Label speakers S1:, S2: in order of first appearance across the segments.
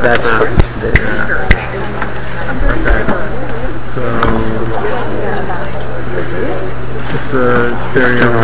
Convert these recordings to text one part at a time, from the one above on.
S1: That's for this.
S2: So it's the stereo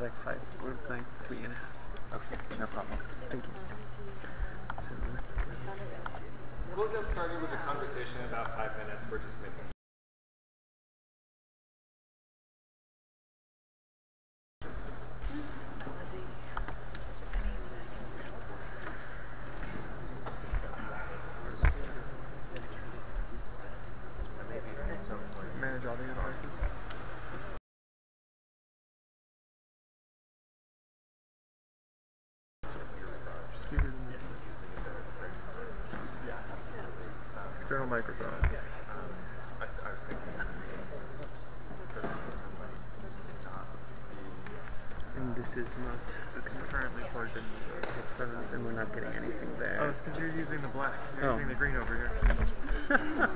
S1: like five.
S2: microphone.
S1: And this is not
S2: it's currently plugged in
S1: headphones, and we're not getting anything there.
S2: Oh, it's because you're using the black. You're
S1: oh.
S2: using the green over here.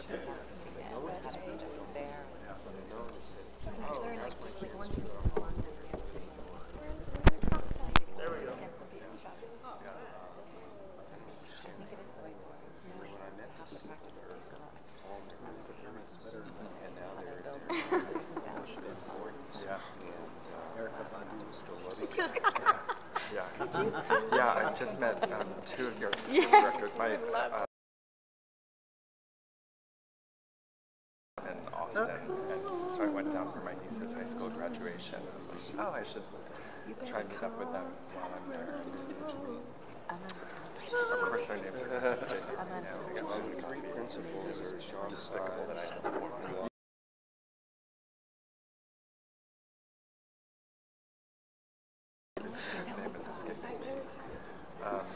S3: graduation. I was like, oh, I should try to meet up with them while I'm there.
S4: Of course, their names are going to stay. You principles are despicable that I um,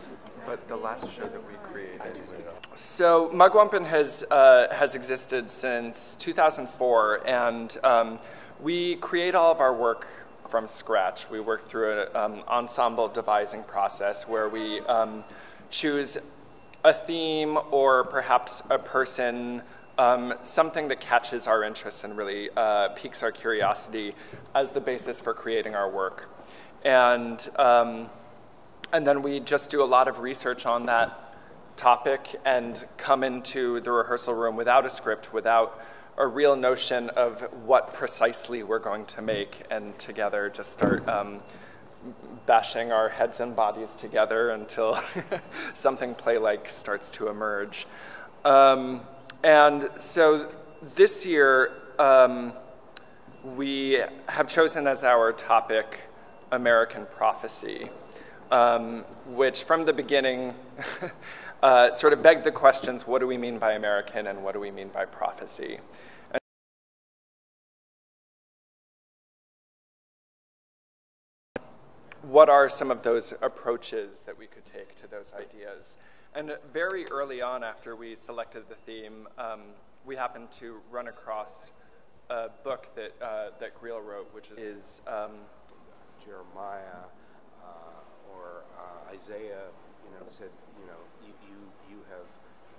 S4: the last show that we created. Uh,
S3: so Mugwumpin has uh, has existed since 2004, and um, we create all of our work from scratch. We work through an um, ensemble devising process where we um, choose a theme or perhaps a person, um, something that catches our interest and really uh, piques our curiosity as the basis for creating our work. And um, and then we just do a lot of research on that topic and come into the rehearsal room without a script, without a real notion of what precisely we're going to make, and together just start um, bashing our heads and bodies together until something play-like starts to emerge. Um, and so this year, um, we have chosen as our topic American prophecy, um, which from the beginning uh, sort of begged the questions what do we mean by American and what do we mean by prophecy? What are some of those approaches that we could take to those ideas? And very early on, after we selected the theme, um, we happened to run across a book that, uh, that Greil wrote, which is um,
S2: Jeremiah uh, or uh, Isaiah, you know, said, you know, you, you, you have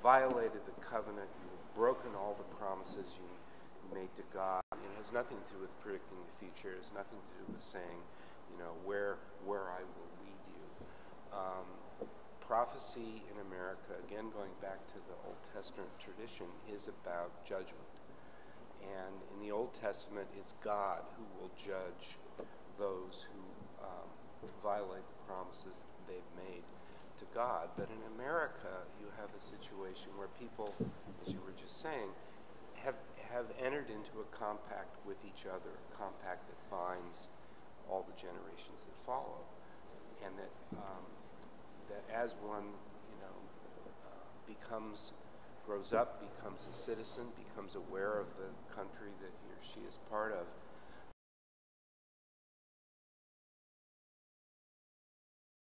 S2: violated the covenant, you have broken all the promises you made to God. It has nothing to do with predicting the future. It has nothing to do with saying, you know, where, where I will lead you. Um, prophecy in America, again going back to the Old Testament tradition, is about judgment. And in the Old Testament, it's God who will judge those who um, violate the promises they've made to God. But in America, you have a situation where people, as you were just saying, have, have entered into a compact with each other, a compact that binds all the generations that follow. And that, um, that as one, you know, uh, becomes, grows up, becomes a citizen, becomes aware of the country that he or she is part of,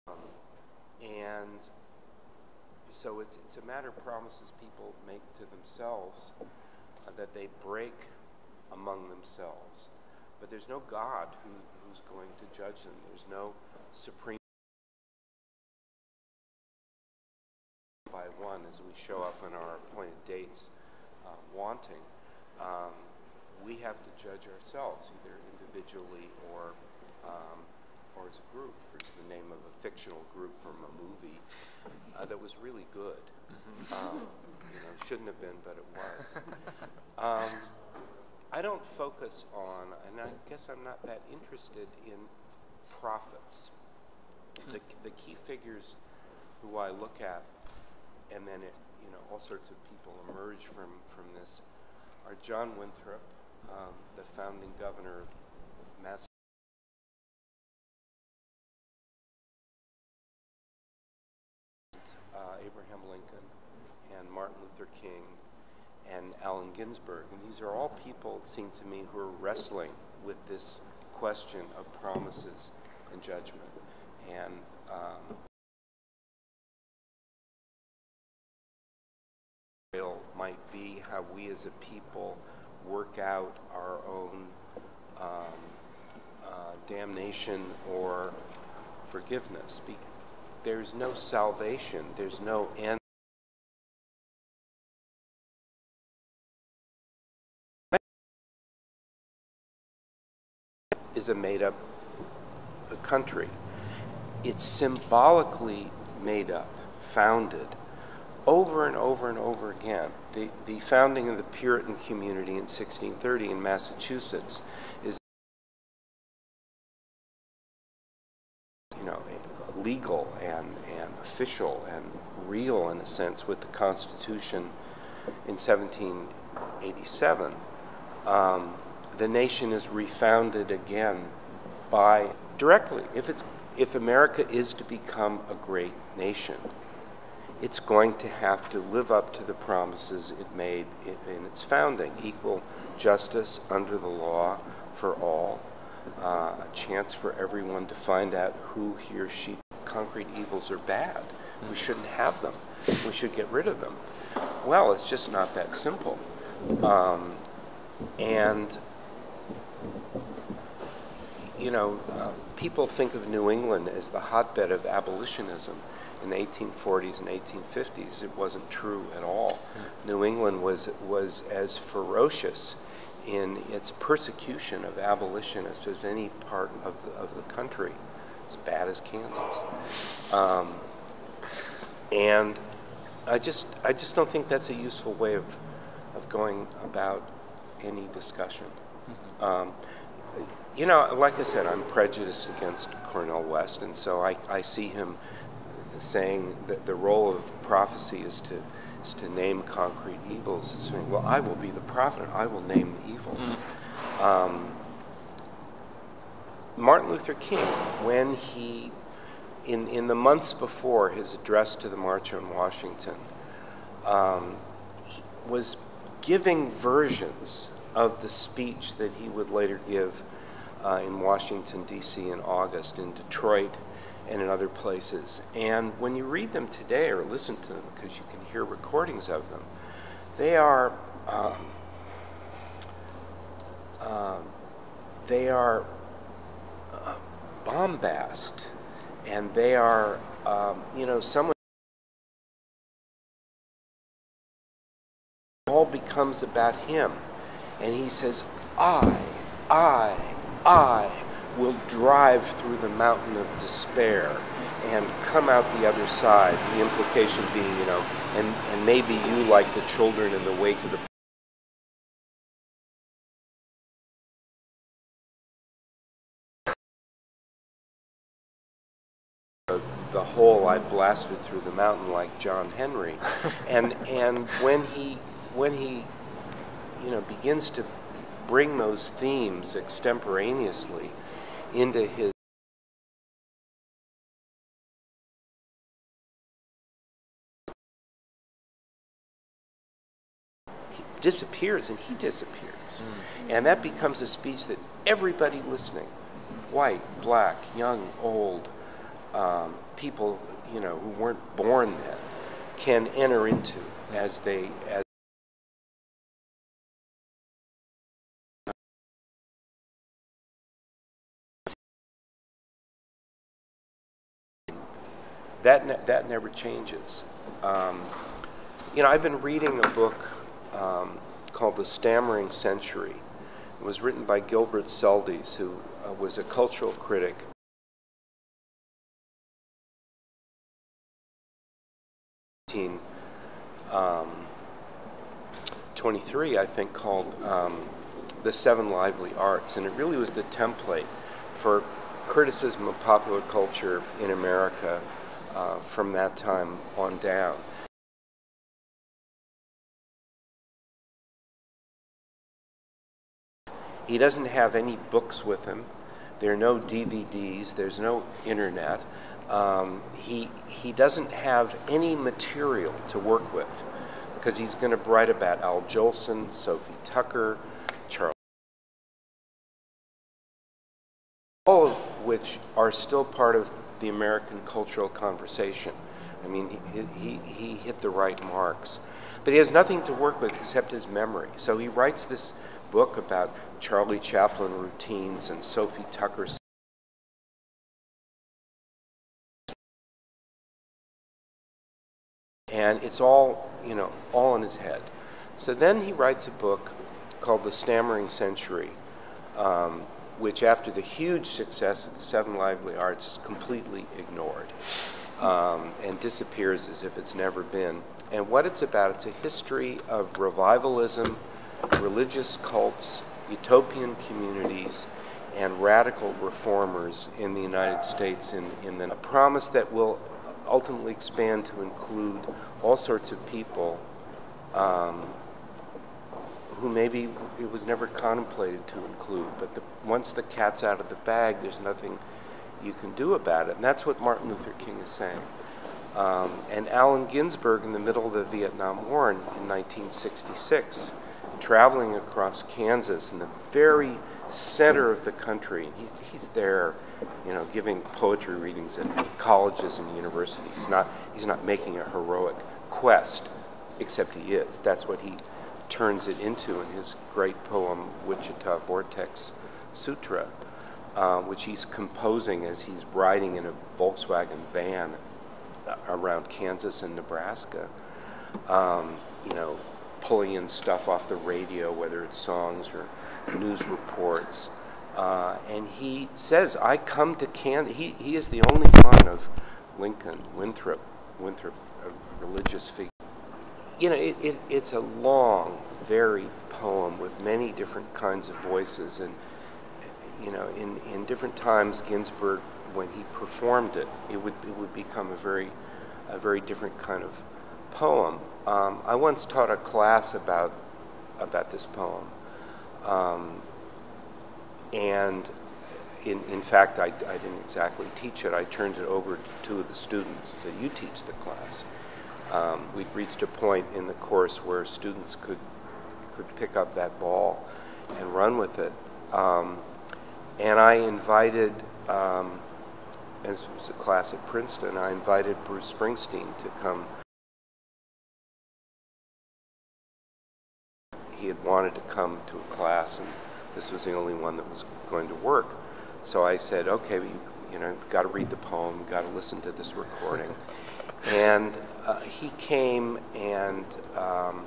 S2: Um, and so it's, it's a matter of promises people make to themselves uh, that they break among themselves. But there's no God who, who's going to judge them. There's no supreme by one as we show up on our appointed dates uh, wanting. Um, we have to judge ourselves either individually or um, or as a group. It's the name of a fictional group from a movie uh, that was really good. Um, you know, shouldn't have been, but it was. Um, I don't focus on, and I guess I'm not that interested in prophets. The, the key figures who I look at, and then it, you know, all sorts of people emerge from, from this, are John Winthrop, um, the founding governor of Massachusetts. uh, Abraham Lincoln and Martin Luther King Ginsberg. And these are all people, it seemed to me, who are wrestling with this question of promises and judgment. And um, might be how we as a people work out our own um, uh, damnation or forgiveness. Be- there's no salvation, there's no end. Is a made up country. It's symbolically made up, founded over and over and over again. The, the founding of the Puritan community in 1630 in Massachusetts is, you know, legal and, and official and real in a sense with the Constitution in 1787. Um, the nation is refounded again by directly. If it's if America is to become a great nation, it's going to have to live up to the promises it made in, its founding equal justice under the law for all, uh, a chance for everyone to find out who he or she. Concrete evils are bad. We shouldn't have them. We should get rid of them. Well, it's just not that simple. Um, and, you know, uh, people think of New England as the hotbed of abolitionism in the 1840s and 1850s. It wasn't true at all. New England was, was as ferocious in its persecution of abolitionists as any part of the, of the country, as bad as Kansas. Um, and I just, I just don't think that's a useful way of, of going about any discussion. Um, you know, like I said, I'm prejudiced against Cornel West, and so I, I see him saying that the role of prophecy is to is to name concrete evils. Is saying, well, I will be the prophet. I will name the evils. Um, Martin Luther King, when he, in in the months before his address to the March on Washington, um, was giving versions of the speech that he would later give uh, in Washington, D.C. in August, in Detroit, and in other places. And when you read them today or listen to them, because you can hear recordings of them, they are. Um, um, they are uh, bombast, and they are, um, you know, someone. all becomes about him. And he says, I, I, I will drive through the mountain of despair and come out the other side. The implication being, you know, and, and maybe you, like the children in the wake of the the hole I blasted through the mountain like John Henry. and and when he when he you know begins to bring those themes extemporaneously into his he disappears and he disappears. And that becomes a speech that everybody listening, white, black, young, old, um, people you know who weren't born then, can enter into as they as that ne- that never changes. Um, you know, I've been reading a book um, called The Stammering Century. It was written by Gilbert Seldes, who uh, was a cultural critic. Um, 23, I think, called um, The Seven Lively Arts, and it really was the template for criticism of popular culture in America uh, from that time on down. He doesn't have any books with him. There are no DVDs. There's no internet. Um, he he doesn't have any material to work with because he's going to write about Al Jolson, Sophie Tucker, Charles, all of which are still part of the American cultural conversation. I mean, he, he, he hit the right marks. But he has nothing to work with except his memory. So he writes this book about Charlie Chaplin routines and Sophie Tucker's. And it's all, you know, all in his head. So then he writes a book called The Stammering Century, um, which, after the huge success of the Seven Lively Arts, is completely ignored um, and disappears as if it's never been. And what it's about, it's a history of revivalism, religious cults, utopian communities, and radical reformers in the United States in, in a promise that will ultimately expand to include all sorts of people um, who maybe it was never contemplated to include. But the, once the cat's out of the bag, there's nothing you can do about it. And that's what Martin Luther King is saying. Um, and Allen Ginsberg, in the middle of the Vietnam War in, in 1966, traveling across Kansas in the very center of the country, he's, he's there, you know, giving poetry readings at colleges and universities. He's not, he's not making a heroic quest, except he is. That's what he turns it into in his great poem, Wichita Vortex Sutra, uh, which he's composing as he's riding in a Volkswagen van around Kansas and Nebraska, um, you know, pulling in stuff off the radio, whether it's songs or news reports. Uh, and he says, I come to Kansas. He, he is the only one of Lincoln, Winthrop, Winthrop, a religious figure. You know, it, it, it's a long, varied poem with many different kinds of voices. And, you know, in, in different times, Ginsberg when he performed it, it would it would become a very a very different kind of poem. Um, I once taught a class about about this poem, um, and in, in fact, I, I didn't exactly teach it. I turned it over to two of the students that you teach the class. Um, we'd reached a point in the course where students could could pick up that ball and run with it. Um, and I invited um, as it was a class at Princeton, I invited Bruce Springsteen to come. He had wanted to come to a class, and this was the only one that was going to work. So I said, okay, you, you know, got to read the poem, got to listen to this recording. and uh, he came and um,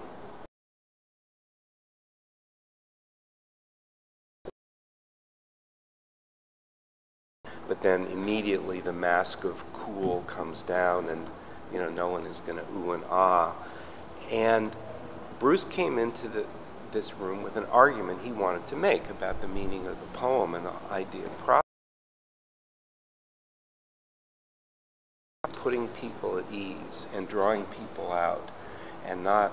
S2: but then immediately the mask of cool comes down and you know no one is going to ooh and ah. And bruce came into the, this room with an argument he wanted to make about the meaning of the poem and the idea of putting people at ease and drawing people out and not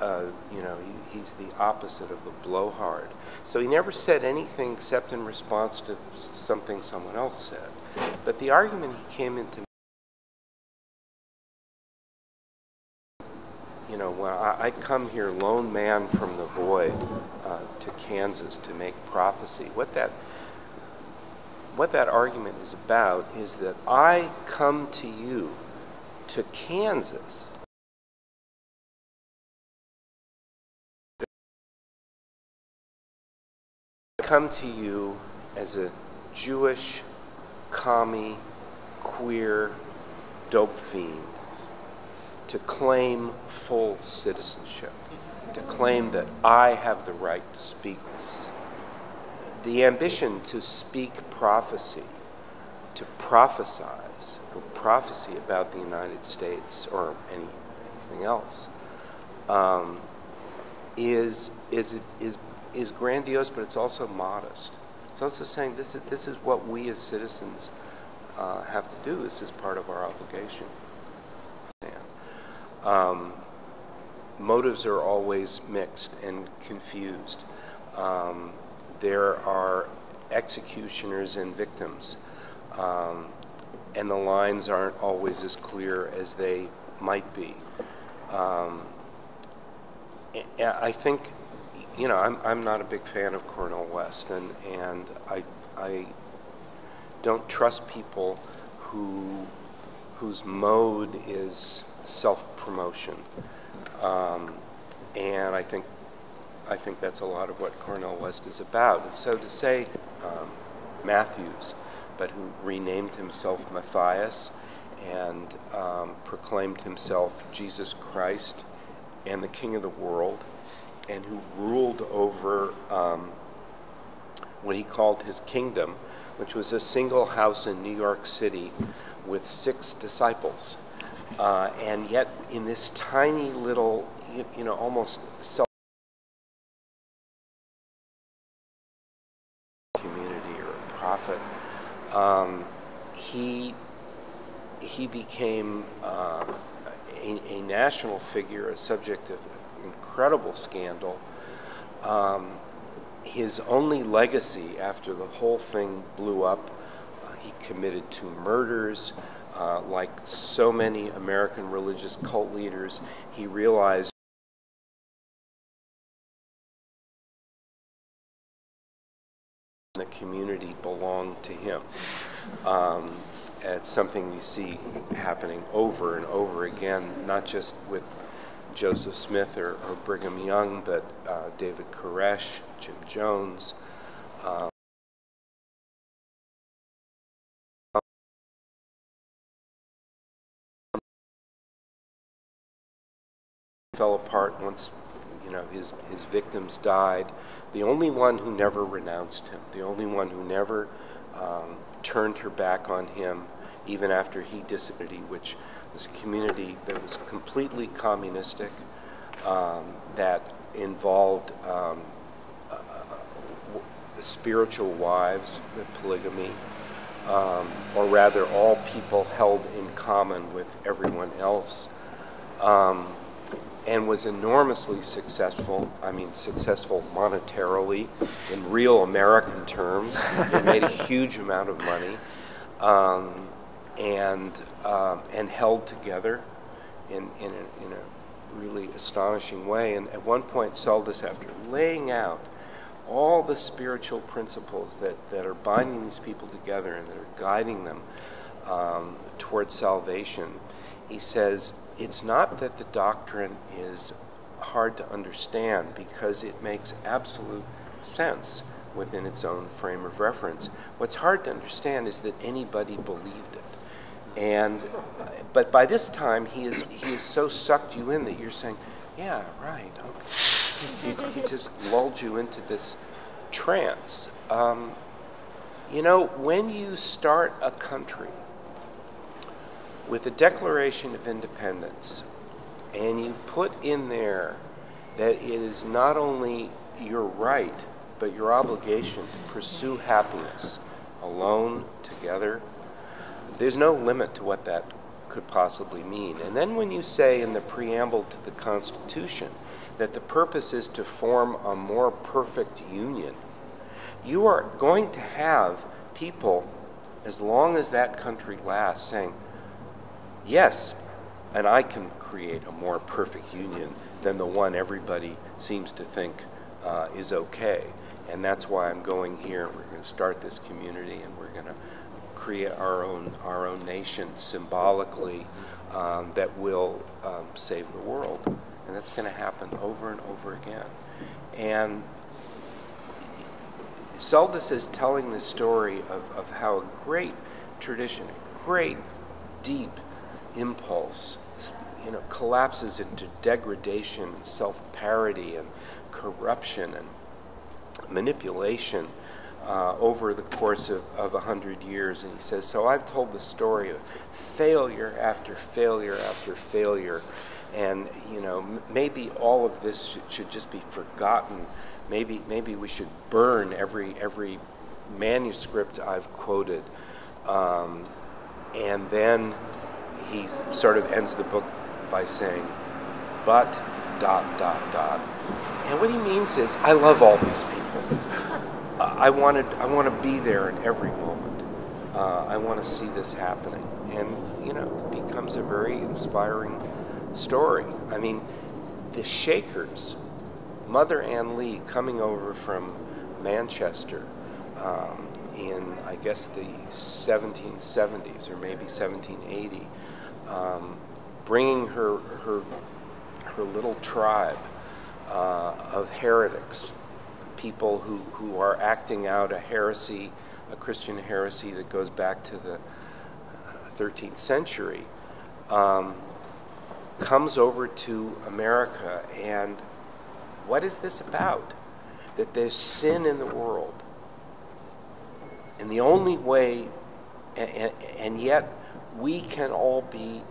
S2: uh, you know, he, he's the opposite of a blowhard. So he never said anything except in response to something someone else said. But the argument he came into, you know, when I, I come here, lone man from the void, uh, to Kansas to make prophecy. What that what that argument is about is that I come to you, to Kansas come to you as a Jewish, commie, queer, dope fiend to claim full citizenship, to claim that I have the right to speak. The ambition to speak prophecy, to prophesize, prophecy about the United States or any, anything else, um, is, is, is is grandiose, but it's also modest. It's also saying this is, this is what we as citizens uh, have to do. This is part of our obligation. Um, motives are always mixed and confused. Um, there are executioners and victims, um, and the lines aren't always as clear as they might be. Um, I think you know, I'm, I'm not a big fan of Cornel West, and, and I, I don't trust people who, whose mode is self promotion. Um, and I think, I think that's a lot of what Cornel West is about. And so to say um, Matthews, but who renamed himself Matthias and um, proclaimed himself Jesus Christ and the King of the world and who ruled over um, what he called his kingdom, which was a single house in New York City with six disciples. Uh, and yet, in this tiny little, you, you know, almost self community or a prophet, um, he he became uh, a, a, national figure, a subject of incredible scandal. Um, his only legacy after the whole thing blew up, uh, he committed two murders. Uh, like so many American religious cult leaders, he realized the community belonged to him. Um, it's something you see happening over and over again, not just with Joseph Smith or, or Brigham Young, but uh, David Koresh, Jim Jones. Um, fell apart once you know his his victims died the only one who never renounced him the only one who never um, turned her back on him even after he disappeared which was a community that was completely communistic um, that involved um, uh, spiritual wives polygamy um, or rather all people held in common with everyone else um, and was enormously successful. I mean, successful monetarily in real American terms. it made a huge amount of money, um, and um, and held together in in a, in a really astonishing way. And at one point, Seldes, after laying out all the spiritual principles that, that are binding these people together and that are guiding them um, towards salvation, he says, it's not that the doctrine is hard to understand because it makes absolute sense within its own frame of reference. What's hard to understand is that anybody believed. And but by this time he is he has so sucked you in that you're saying, yeah, right, okay. he, he just lulled you into this trance. Um, you know, when you start a country with a Declaration of Independence, and you put in there that it is not only your right, but your obligation to pursue happiness alone, together, there's no limit to what that could possibly mean. And then when you say in the preamble to the Constitution that the purpose is to form a more perfect union, you are going to have people, as long as that country lasts, saying, yes, and I can create a more perfect union than the one everybody seems to think uh, is okay. And that's why I'm going here. We're going to start this community, and we're going to create our own our own nation symbolically um, that will um, save the world. And that's going to happen over and over again. And Seldes is telling the story of, of how a great tradition, great, deep impulse you know, collapses into degradation and self-parody and corruption and manipulation uh, over the course of, of a hundred years. And he says, so I've told the story of failure after failure after failure. And, you know, maybe all of this should, should just be forgotten. Maybe, maybe we should burn every, every manuscript I've quoted. Um, and then he sort of ends the book by saying, but dot dot dot. And what he means is, I love all these people. I wanted, I want to be there in every moment. Uh, I want to see this happening, and you know, it becomes a very inspiring story. I mean, the Shakers, Mother Ann Lee coming over from Manchester. Um, in I guess the 1770s or maybe 1780, um, bringing her, her, her little tribe uh, of heretics, people who, who are acting out a heresy, a Christian heresy that goes back to the 13th uh, century, um, comes over to America. And what is this about? That there's sin in the world. And the only way, and, and yet we can all be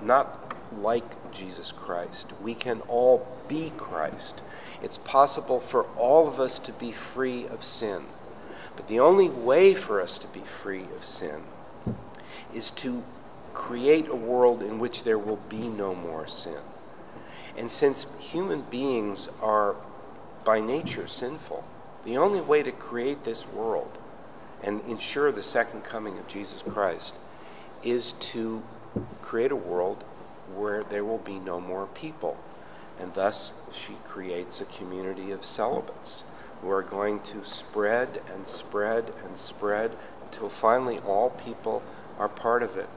S2: not like Jesus Christ. We can all be Christ. It's possible for all of us to be free of sin. But the only way for us to be free of sin is to create a world in which there will be no more sin. And since human beings are by nature sinful, the only way to create this world and ensure the second coming of Jesus Christ is to create a world where there will be no more people. And thus, she creates a community of celibates who are going to spread and spread and spread until finally all people are part of it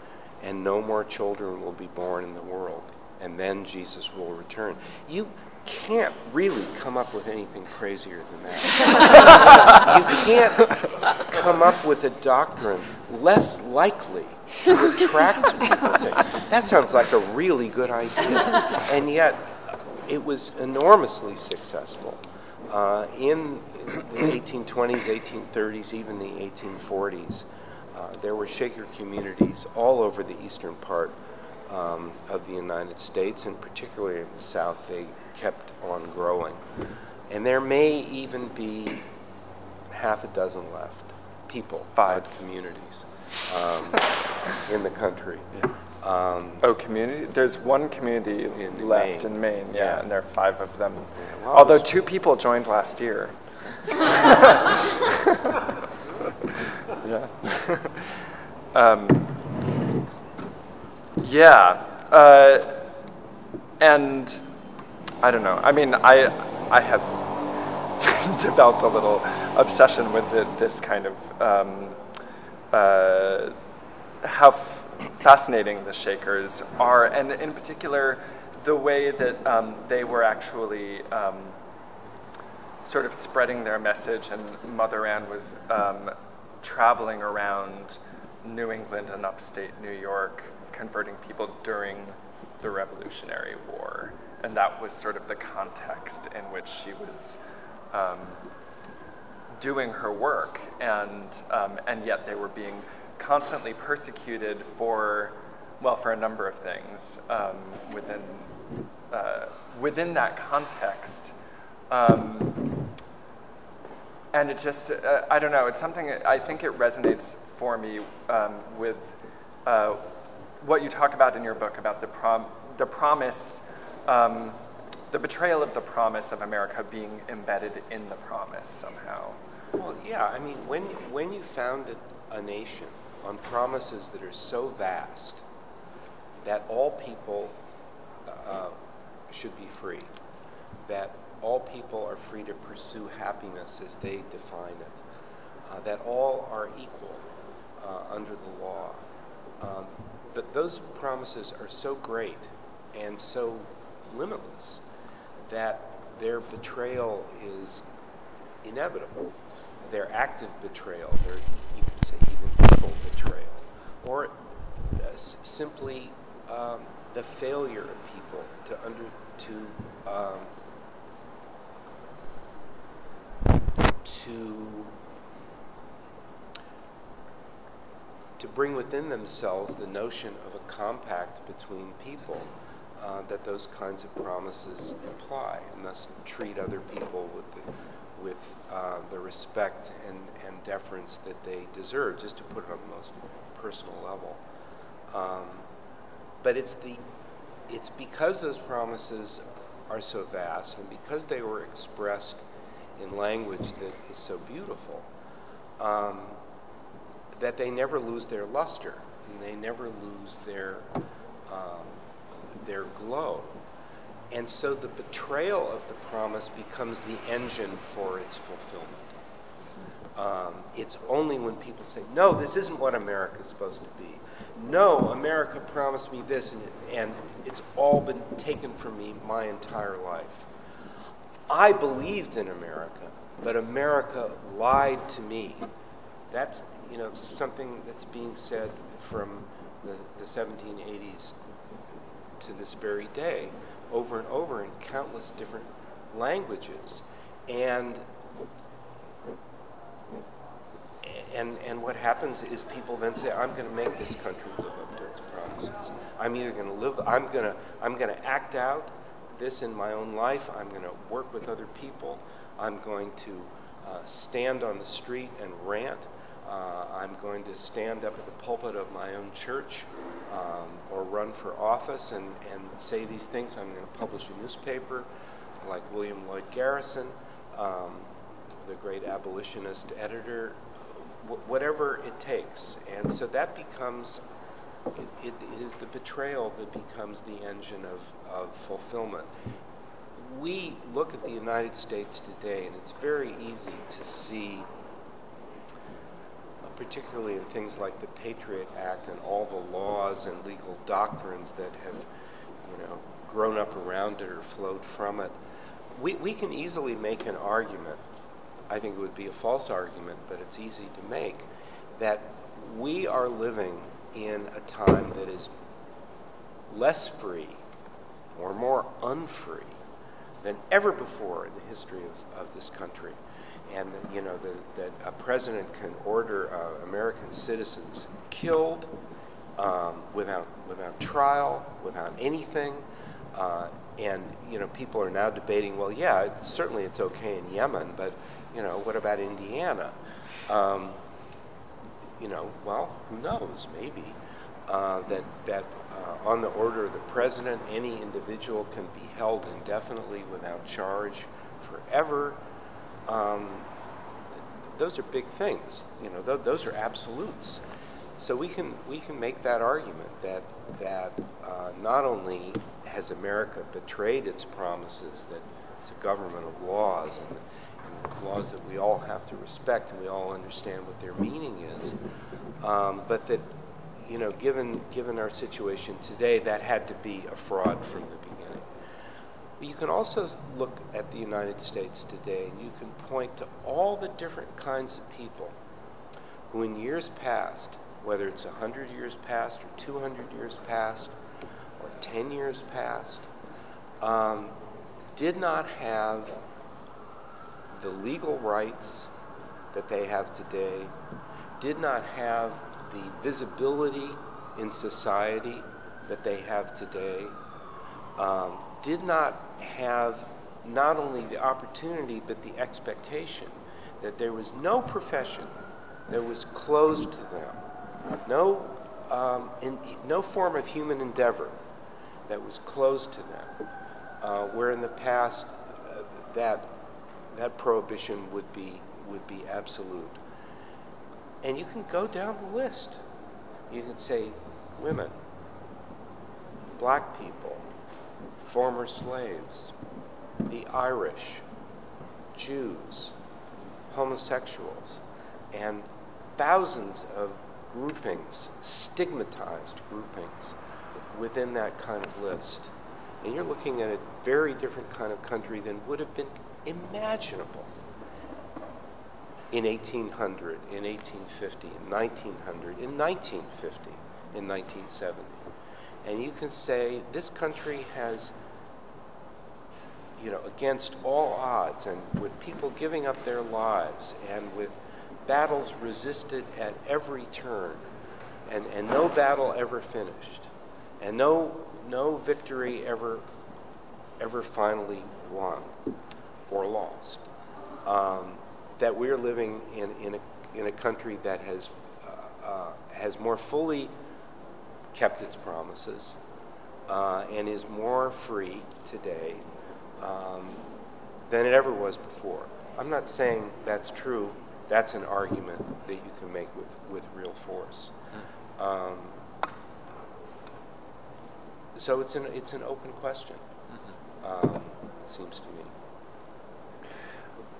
S2: and no more children will be born in the world. And then Jesus will return. You can't really come up with anything crazier than that. you can't come up with a doctrine less likely to attract people. That sounds like a really good idea. And yet, it was enormously successful. Uh, in the 1820s, 1830s, even the 1840s, uh, there were Shaker communities all over the eastern part um, of the United States, and particularly in the South, they kept on growing. And there may even be half a dozen left, people, five communities um, in the country. Um,
S3: Oh, community? There's one community
S2: In
S3: left
S2: Maine.
S3: in Maine, yeah,
S2: Yeah.
S3: and there are five of them.
S2: well,
S3: Although two people joined last year. yeah. um, yeah. Uh, and I don't know. I mean, I, I have developed a little obsession with the, this kind of um, uh, how f- fascinating the Shakers are, and in particular, the way that um, they were actually um, sort of spreading their message, and Mother Ann was um, traveling around New England and upstate New York, converting people during the Revolutionary War, and that was sort of the context in which she was um, doing her work, and um, and yet they were being constantly persecuted for, well, for a number of things um, within uh, within that context. Um, and it just, uh, I don't know, it's something, I think it resonates for me um, with uh, what you talk about in your book about the, prom- the promise, um, the betrayal of the promise of America being embedded in the promise somehow.
S2: Well, yeah, I mean, when, when you founded a nation on promises that are so vast that all people uh, should be free, that all people are free to pursue happiness as they define it, uh, that all are equal uh, under the law, um, that those promises are so great and so limitless that their betrayal is inevitable. Their active betrayal, their, say even evil betrayal, or uh, simply um, the failure of people to under to um, to to bring within themselves the notion of a compact between people uh, that those kinds of promises imply, and thus treat other people with the, with uh, the respect and, and deference that they deserve, just to put it on the most personal level. Um, but it's the it's because those promises are so vast, and because they were expressed in language that is so beautiful. Um, that they never lose their luster and they never lose their um, their glow. And so the betrayal of the promise becomes the engine for its fulfillment. Um, it's only when people say, no, this isn't what America's supposed to be. No, America promised me this, and, and it's all been taken from me my entire life. I believed in America, but America lied to me. That's you know something that's being said from the, the 1780s to this very day, over and over in countless different languages, and and and what happens is people then say, "I'm going to make this country live up to its promises. I'm either going to live, I'm going to I'm going to act out this in my own life. I'm going to work with other people. I'm going to uh, stand on the street and rant." Uh, I'm going to stand up at the pulpit of my own church um, or run for office and, and say these things. I'm going to publish a newspaper like William Lloyd Garrison, um, the great abolitionist editor, wh- whatever it takes. And so that becomes it, it, is the betrayal that becomes the engine of, of fulfillment. We look at the United States today, and it's very easy to see, particularly in things like the Patriot Act and all the laws and legal doctrines that have, you know, grown up around it or flowed from it. We, we can easily make an argument. I think it would be a false argument, but it's easy to make that we are living in a time that is less free or more unfree than ever before in the history of, of this country. And you know, that, that a president can order uh, American citizens killed um, without, without trial, without anything. Uh, and, you know, people are now debating, well, yeah, it, certainly it's okay in Yemen, but, you know, what about Indiana? Um, you know, well, who knows? Maybe uh, that that uh, on the order of the president, any individual can be held indefinitely without charge forever. Um, those are big things. You know, th- those are absolutes. So we can we can make that argument that that uh, not only has America betrayed its promises that it's a government of laws and laws that we all have to respect and we all understand what their meaning is. Um, but that, you know, given, given our situation today, that had to be a fraud from the beginning. You can also look at the United States today and you can point to all the different kinds of people who in years past, whether it's 100 years past or 200 years past or 10 years past, um, did not have the legal rights that they have today, did not have the visibility in society that they have today, um, did not have not only the opportunity but the expectation that there was no profession that was closed to them, no, um, in, no form of human endeavor that was closed to them, uh, where in the past uh, that that prohibition would be would be absolute. And you can go down the list. You can say women, black people, former slaves, the Irish, Jews, homosexuals, and thousands of groupings, stigmatized groupings within that kind of list. And you're looking at a very different kind of country than would have been imaginable in 1800, in 1850, in 1900, in 1950, in 1970. And you can say this country has, you know, against all odds and with people giving up their lives and with battles resisted at every turn and, and no battle ever finished and no, no victory ever, ever finally won or lost. Um, that we're living in, in, a, in a country that has, uh, uh, has more fully kept its promises uh, and is more free today um, than it ever was before. I'm not saying that's true. That's an argument that you can make with, with real force. Um, so it's an, it's an open question, um, it seems to me.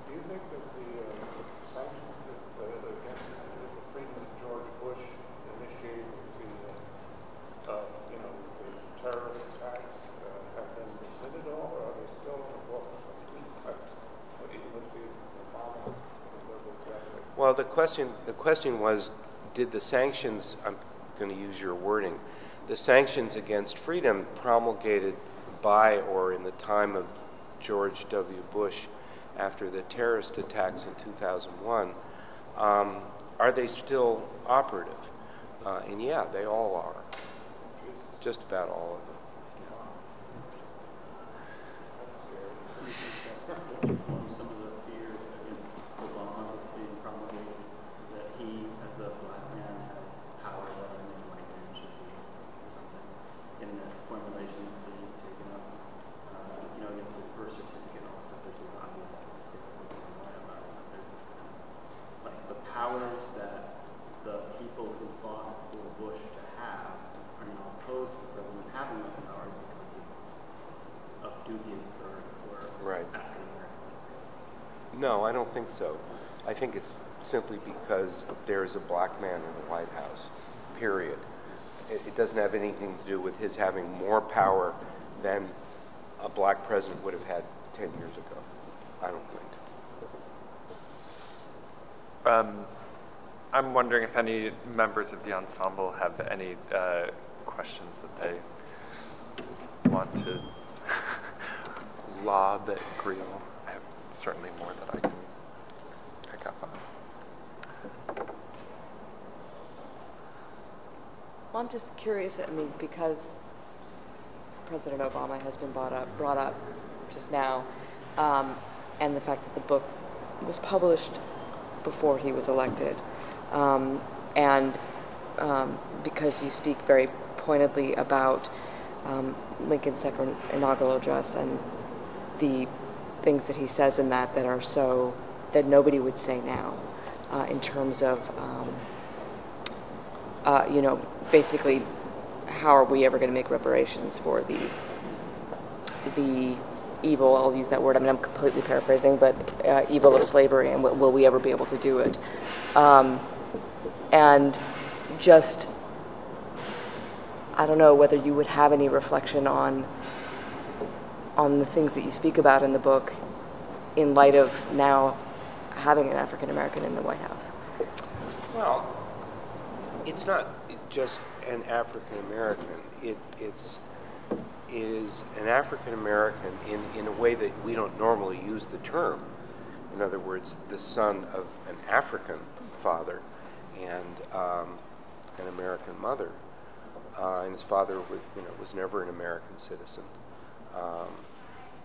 S5: Do you think that the uh, sanctions that, uh, against the freedom that George Bush initiated with the, uh, uh, you know, with the terrorist attacks uh, have been rescinded all, or are they still in the books? Even with the Obama
S2: Well, the question, the question was, did the sanctions, I'm going to use your wording, the sanctions against freedom promulgated by or in the time of George W. Bush after the terrorist attacks in 2001, um, are they still operative? Uh, and yeah, they all are. Just about all of them.
S6: Inform some of the fear against Obama that's being promulgated, that he, as a black man, has power that only a white man should be, or something, in the formulation that's being taken up, uh, you know, against his birth certificate and all stuff. There's this obvious stigma about it, but there's this kind of like the powers that the people who fought for Bush to have having those powers because he's of dubious birth or
S2: Right.
S6: African American.
S2: No, I don't think so. I think it's simply because there is a black man in the White House, period. It, it doesn't have anything to do with his having more power than a black president would have had 10 years ago. I don't think.
S3: Um, I'm wondering if any members of the ensemble have any uh, questions that they want to lob at Greil. I have certainly more that I can pick up on.
S7: Well, I'm just curious. I mean, because President Obama has been brought up, brought up just now, um, and the fact that the book was published before he was elected, um, and um, because you speak very pointedly about um, Lincoln's second inaugural address and the things that he says in that that are so that nobody would say now, uh, in terms of um, uh, you know, basically, how are we ever going to make reparations for the the evil? I'll use that word. I mean, I'm completely paraphrasing, but uh, evil of slavery, and will, we ever be able to do it? Um, and just, I don't know whether you would have any reflection on on the things that you speak about in the book, in light of now having an African American in the White House.
S2: Well, it's not just an African American. It, it's it is an African American in, in a way that we don't normally use the term. In other words, the son of an African father and um, an American mother, uh, and his father was, you know, was never an American citizen. Um,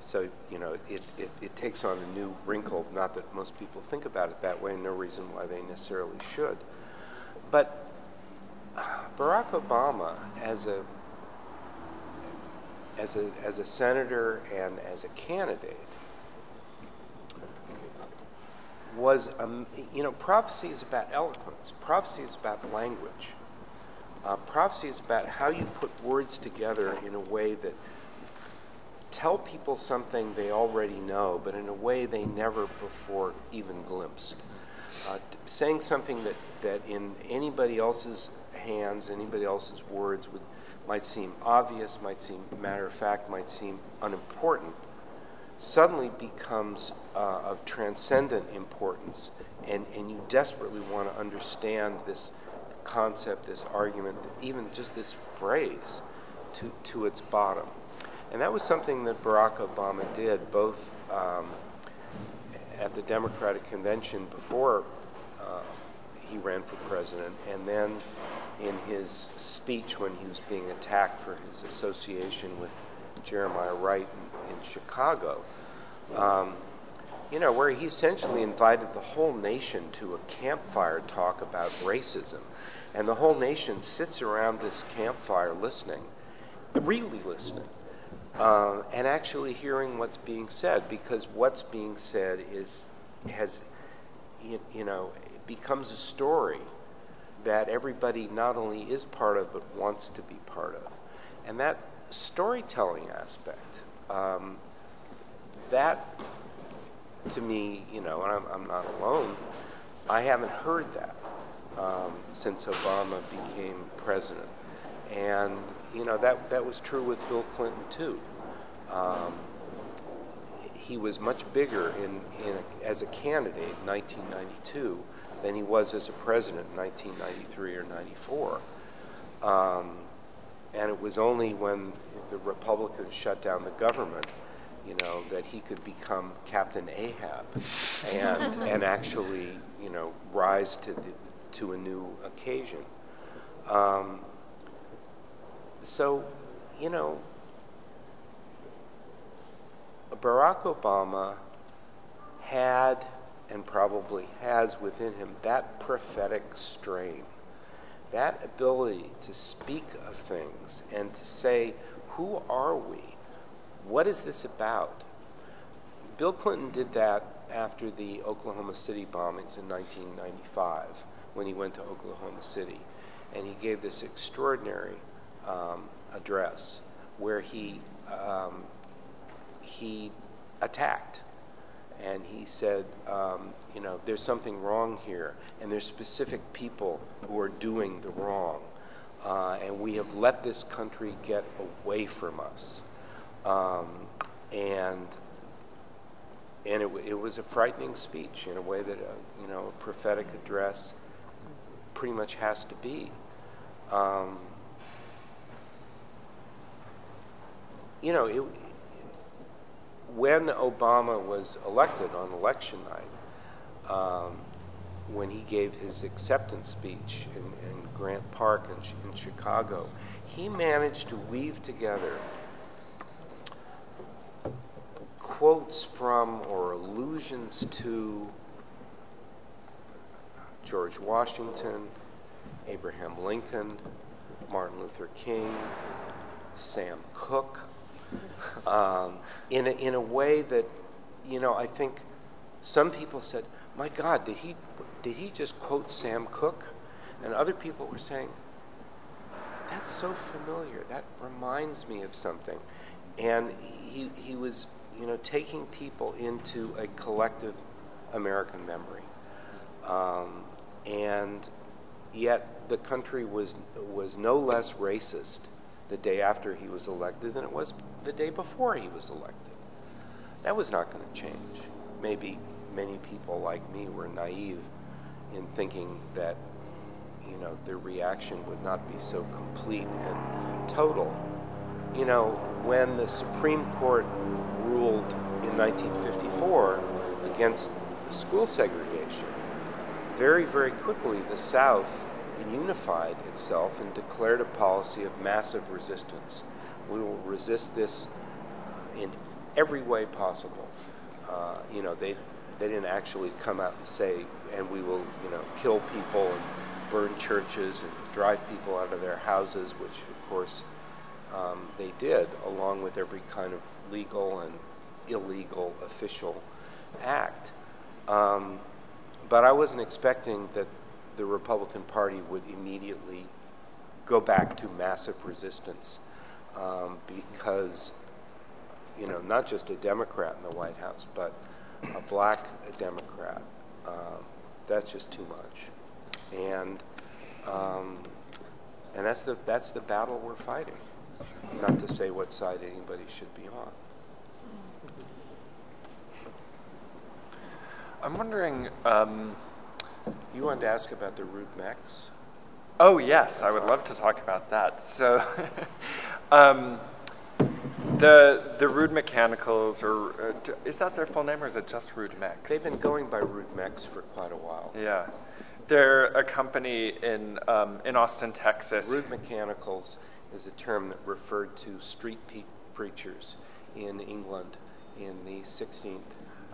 S2: so you know, it, it, it takes on a new wrinkle. Not that most people think about it that way, and no reason why they necessarily should. But Barack Obama, as a as a as a senator and as a candidate, was um, you know prophecy is about eloquence. Prophecy is about language. Uh, prophecy is about how you put words together in a way that tell people something they already know, but in a way they never before even glimpsed. Uh, saying something that, that in anybody else's hands, anybody else's words would might seem obvious, might seem matter of fact, might seem unimportant, suddenly becomes uh, of transcendent importance, and, and you desperately want to understand this concept, this argument, even just this phrase to, to its bottom. And that was something that Barack Obama did both um, at the Democratic Convention before uh, he ran for president, and then in his speech when he was being attacked for his association with Jeremiah Wright in, in Chicago. Um, you know, where he essentially invited the whole nation to a campfire talk about racism. And the whole nation sits around this campfire listening, really listening, uh, and actually hearing what's being said, because what's being said is, has, you, you know, becomes a story that everybody not only is part of, but wants to be part of. And that storytelling aspect, um, that to me, you know, and I'm, I'm not alone, I haven't heard that um, since Obama became president. And, you know, that, that was true with Bill Clinton, too. Um, he was much bigger in, in a, as a candidate in 1992 than he was as a president in 1993 or 94. Um, and it was only when the Republicans shut down the government, you know, that he could become Captain Ahab and, and actually, you know, rise to, the, to a new occasion. Um, so, you know, Barack Obama had and probably has within him that prophetic strain, that ability to speak of things and to say, Who are we? What is this about? Bill Clinton did that after the Oklahoma City bombings in 1995 when he went to Oklahoma City. And he gave this extraordinary um, address where he um, he attacked and he said, um, you know, there's something wrong here, and there's specific people who are doing the wrong, uh, and we have let this country get away from us. Um, and and it, it was a frightening speech in a way that a, you know a prophetic address pretty much has to be. Um, you know, it, when Obama was elected on election night, um, when he gave his acceptance speech in, in Grant Park in, in Chicago, he managed to weave together quotes from or allusions to George Washington, Abraham Lincoln, Martin Luther King, Sam Cooke, um, in, a, in a way that, you know, I think some people said, my God, did he, did he just quote Sam Cooke? And other people were saying, that's so familiar. That reminds me of something. And he, he was, you know, taking people into a collective American memory. Um, and yet the country was, was no less racist the day after he was elected than it was the day before he was elected. That was not going to change. Maybe many people like me were naive in thinking that you know the reaction would not be so complete and total. You know, when the Supreme Court ruled in 1954 against school segregation, very, very quickly the South unified itself and declared a policy of massive resistance. We will resist this uh, in every way possible. Uh, you know, they, they didn't actually come out and say, and we will, you know, kill people and burn churches and drive people out of their houses, which of course um, they did, along with every kind of legal and illegal official act. Um, but I wasn't expecting that the Republican Party would immediately go back to massive resistance um, because, you know, not just a Democrat in the White House, but a black Democrat. Um, that's just too much, and um, and that's the that's the battle we're fighting. Not to say what side anybody should be on.
S3: I'm wondering. Um,
S2: you wanted to ask about the Rude Mechs?
S3: Oh yes, I would love to talk about that. So, um, the the Rude Mechanicals, or uh, is that their full name, or is it just Rude Mechs?
S2: They've been going by Rude Mechs for quite a while.
S3: Yeah, they're a company in um, in Austin, Texas.
S2: Rude Mechanicals is a term that referred to street preachers in England in the 16th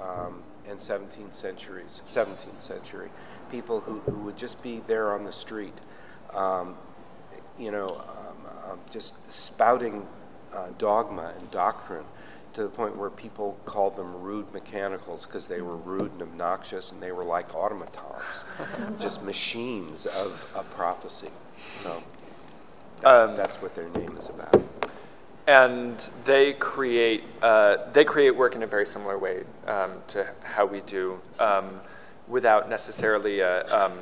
S2: um, and 17th centuries, 17th century, people who, who would just be there on the street, um, you know, um, um, just spouting uh, dogma and doctrine to the point where people called them rude mechanicals because they were rude and obnoxious and they were like automatons, just machines of, of prophecy. So that's,
S3: Um,
S2: that's what their name is about.
S3: and they create uh, they create work in a very similar way um, to how we do, um, without necessarily a, um,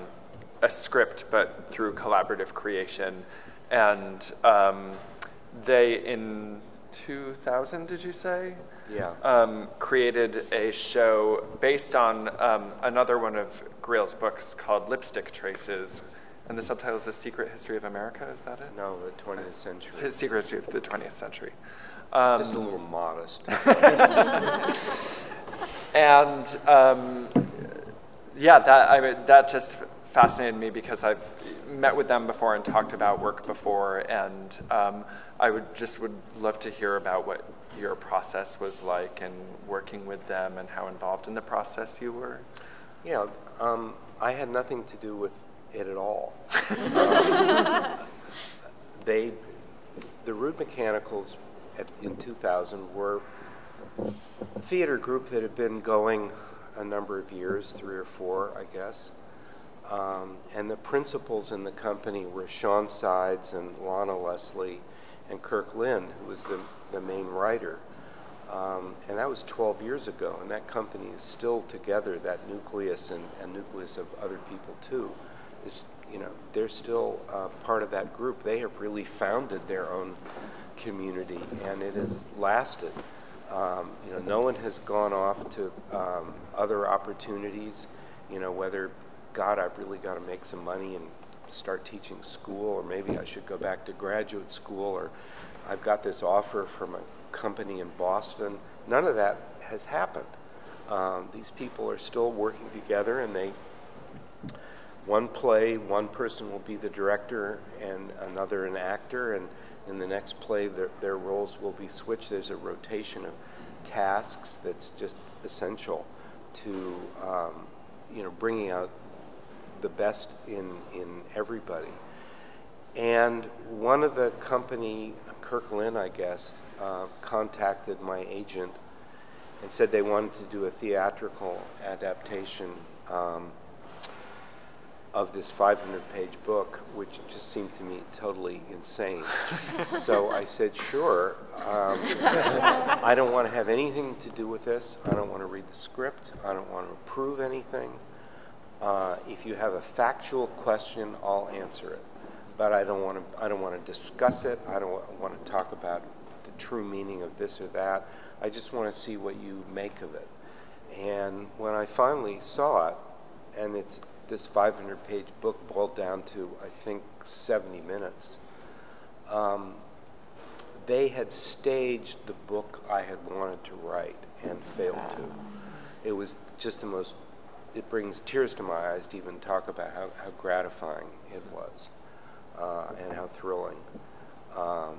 S3: a script, but through collaborative creation. And um, they in 2000, did you say?
S2: Yeah.
S3: Um, created a show based on um, another one of Greil's books called Lipstick Traces. And the subtitle is The Secret History of America, is that it?
S2: No, the 20th century.
S3: Secret History of the 20th Century. Um,
S2: Just a little modest.
S3: and um, yeah, that I mean, that just fascinated me because I've met with them before and talked about work before, and um, I would just would love to hear about what your process was like and working with them and how involved in the process you were.
S2: Yeah, um, I had nothing to do with it at all. Um, they, the Rude Mechanicals at, in 2000 were a theater group that had been going a number of years, three or four, I guess. Um, and the principals in the company were Shawn Sides and Lana Lesley and Kirk Lynn, who was the, the main writer. Um, and that was 12 years ago, and that company is still together, that nucleus and, and nucleus of other people too. Is, you know, they're still uh, part of that group. They have really founded their own community, and it has lasted. Um, you know, no one has gone off to um, other opportunities. You know, whether God, I've really got to make some money and start teaching school, or maybe I should go back to graduate school, or I've got this offer from a company in Boston. None of that has happened. Um, these people are still working together, and they one play, one person will be the director and another an actor, and in the next play, their, their roles will be switched. There's a rotation of tasks that's just essential to um, you know bringing out the best in in everybody. And one of the company, Kirk Lynn, I guess, uh, contacted my agent and said they wanted to do a theatrical adaptation um, of this 500 page book, which just seemed to me totally insane. so I said, sure. Um, I don't want to have anything to do with this. I don't want to read the script. I don't want to approve anything. Uh, if you have a factual question, I'll answer it. But I don't want to. I don't want to discuss it. I don't want to talk about the true meaning of this or that. I just want to see what you make of it. And when I finally saw it, and it's this 500 page book boiled down to, I think, 70 minutes. Um, they had staged the book I had wanted to write and failed to. It was just the most, it brings tears to my eyes to even talk about how, how gratifying it was uh, and how thrilling. Um,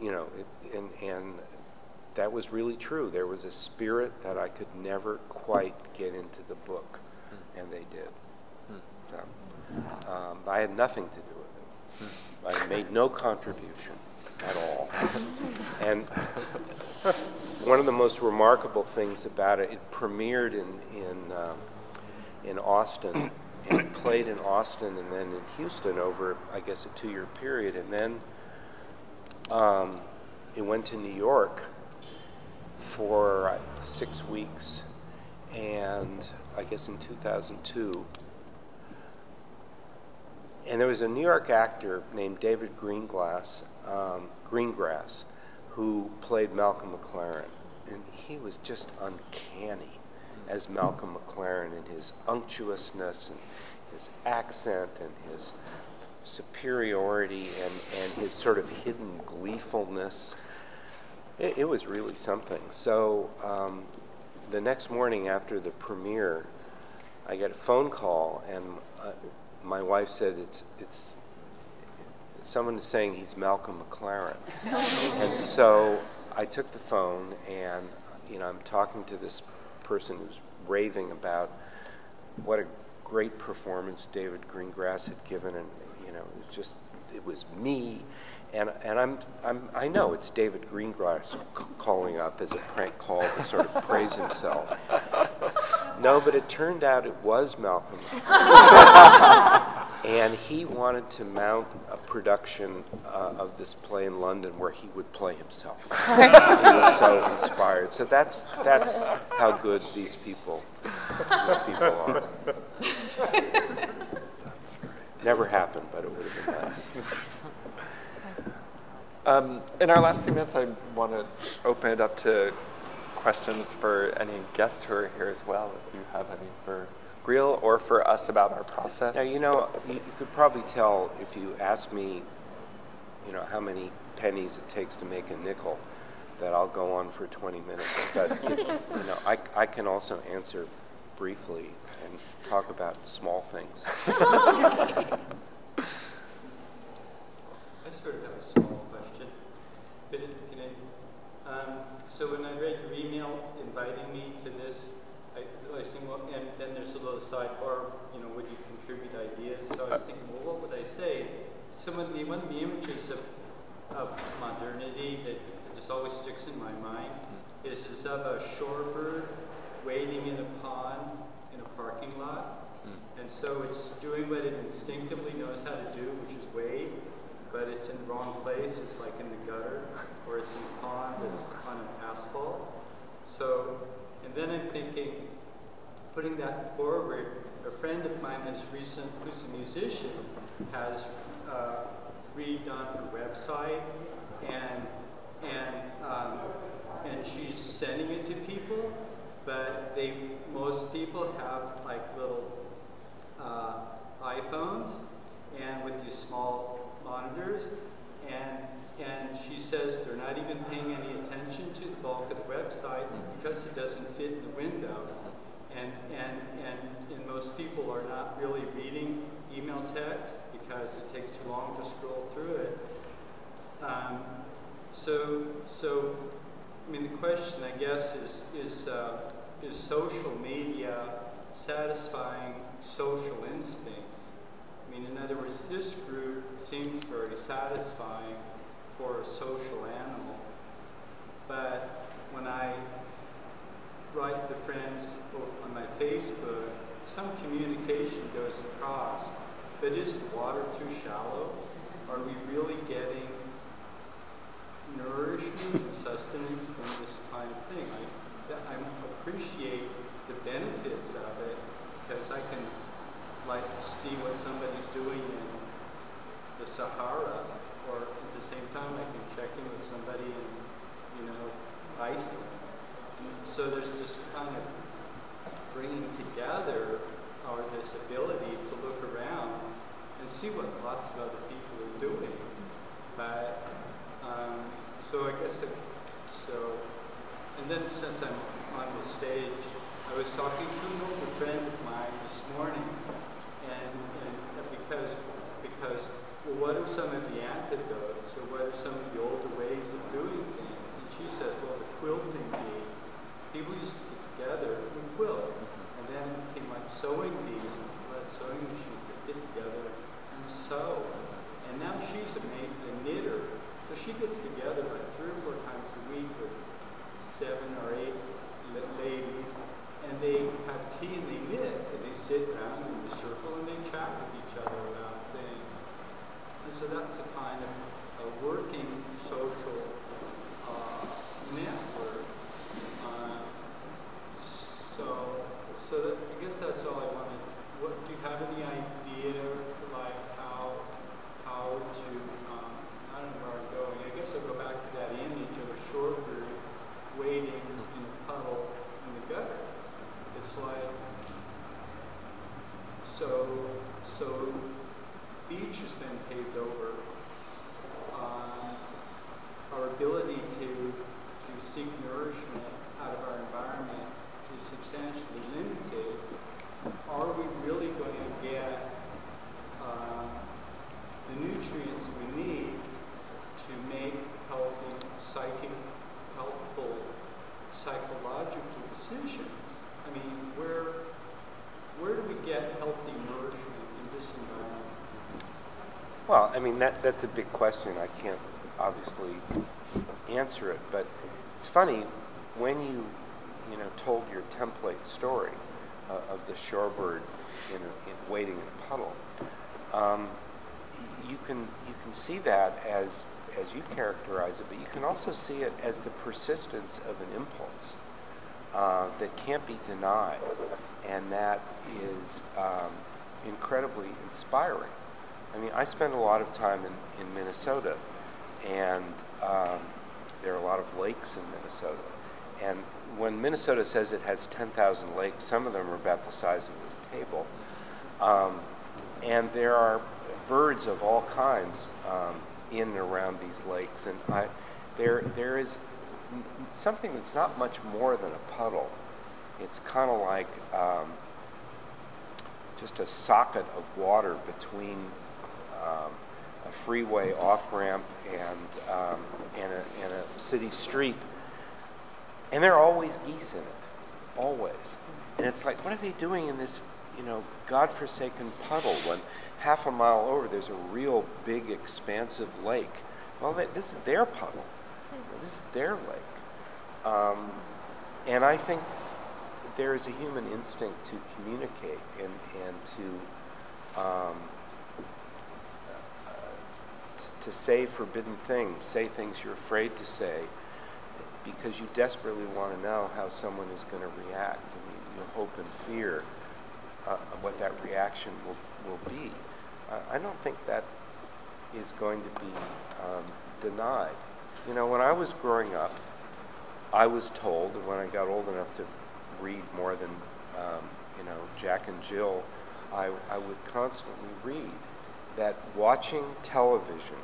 S2: you know, it, and, and that was really true. There was a spirit that I could never quite get into the book and they did. So, um, I had nothing to do with it. I made no contribution at all. and one of the most remarkable things about it, it premiered in in uh, in Austin, and it played in Austin and then in Houston over, I guess, a two-year period, and then um, it went to New York for uh, six weeks, and I guess in 2002. And there was a New York actor named David Greenglass, um, Greengrass, who played Malcolm McLaren. And he was just uncanny as Malcolm McLaren in his unctuousness and his accent and his superiority and, and his sort of hidden gleefulness. It, it was really something. So um, the next morning after the premiere, I get a phone call, and uh, my wife said it's it's someone is saying he's Malcolm McLaren, and so I took the phone, and you know I'm talking to this person who's raving about what a great performance David Greengrass had given, and you know it was just it was me, and, and I'm, I'm, I know it's David Greengrass calling up as a prank call to sort of praise himself. No, but it turned out it was Malcolm. and he wanted to mount a production uh, of this play in London where he would play himself. he was so inspired. So that's, that's how good these people, these people are. Never happened, but it would have been nice.
S3: Um, in our last few minutes, I want to open it up to questions for any guests who are here as well, if you have any for Greil or for us about our process.
S2: Now, you know, you, you could probably tell if you ask me, you know, how many pennies it takes to make a nickel, that I'll go on for 20 minutes. But, you know, I, I can also answer briefly and talk about small things.
S8: I sort of have a small question. But it, can I, um, so when I read your email inviting me to this, I, I was thinking, well, and then there's a little sidebar, you know, would you contribute ideas? So I was uh, thinking, well, what would I say? Some of the, one of the images of, of modernity that just always sticks in my mind hmm. is, is of a shorebird wading in a pond in a parking lot. Hmm. And so it's doing what it instinctively knows how to do, which is wade. But it's in the wrong place. It's like in the gutter, or it's in a pond that's on an asphalt. So, and then I'm thinking, putting that forward, a friend of mine has recent, who's a musician, has uh, redone her website, and and um, and she's sending it to people, but they most people have like little uh, iPhones, and with these small monitors, and and she says they're not even paying any attention to the bulk of the website because it doesn't fit in the window. And, and, and, and most people are not really reading email text because it takes too long to scroll through it. Um, so, so, I mean, the question, I guess, is, is, uh, is social media satisfying social instincts? I mean, in other words, this group seems very satisfying for a social animal. But when I write to friends on my Facebook, some communication goes across. But is the water too shallow? Are we really getting nourishment and sustenance from this kind of thing? I, I appreciate the benefits of it because I can like see what somebody's doing in the Sahara or at the same time I can check in with somebody in, you know, Iceland. So there's this kind of bringing together or this ability to look around and see what lots of other people are doing. But um, so I guess it, so, and then since I'm on the stage, I was talking to an older friend of mine this morning, because because well, what are some of the antidotes, or what are some of the older ways of doing things? And she says, well, the quilting bee. People used to get together and quilt, mm-hmm. and then it became like sewing bees, and people had sewing machines that get together and sew. And now she's a, mate, a knitter, so she gets together like three or four times a week with seven or eight ladies, and they have tea and they knit, and they sit around in a circle and they chat with each other about things. And so that's a kind of a working social uh, network. Uh, so, so that, I guess that's all I wanted. What do you have any idea, like how how to? Um, I don't know where I'm going. I guess I'll go back to that image of a shorebird waiting in a puddle in the gutter. It's like so so beach has been paved over. Uh, our ability to, to seek nourishment out of our environment is substantially limited. Are we really going to get uh, the nutrients we need to make healthy, psychic, healthful, psychological decisions? I mean, where where do we get healthy nourishment in this environment?
S2: Well, I mean, that, that's a big question. I can't obviously answer it, but it's funny, when you, you know, told your template story uh, of the shorebird in, in waiting in a puddle, um, you can you can see that as as you characterize it, but you can also see it as the persistence of an impulse uh, that can't be denied, and that is um, incredibly inspiring. I mean, I spend a lot of time in, in Minnesota, and um, there are a lot of lakes in Minnesota. And when Minnesota says it has 10,000 lakes, some of them are about the size of this table. Um, and there are birds of all kinds um, in and around these lakes. And I, there, there is something that's not much more than a puddle. It's kind of like um, just a socket of water between um, a freeway off ramp and, um, a, a city street. And there are always geese in it, always. And it's like, what are they doing in this, you know, godforsaken puddle when half a mile over there's a real big, expansive lake? Well, they, this is their puddle. This is their lake. Um, and I think there is a human instinct to communicate and, and to um, to say forbidden things, say things you're afraid to say, because you desperately want to know how someone is going to react, and you, you hope and fear uh, what that reaction will, will be. Uh, I don't think that is going to be um, denied. You know, when I was growing up, I was told, when I got old enough to read more than, um, you know, Jack and Jill, I, I would constantly read that watching television,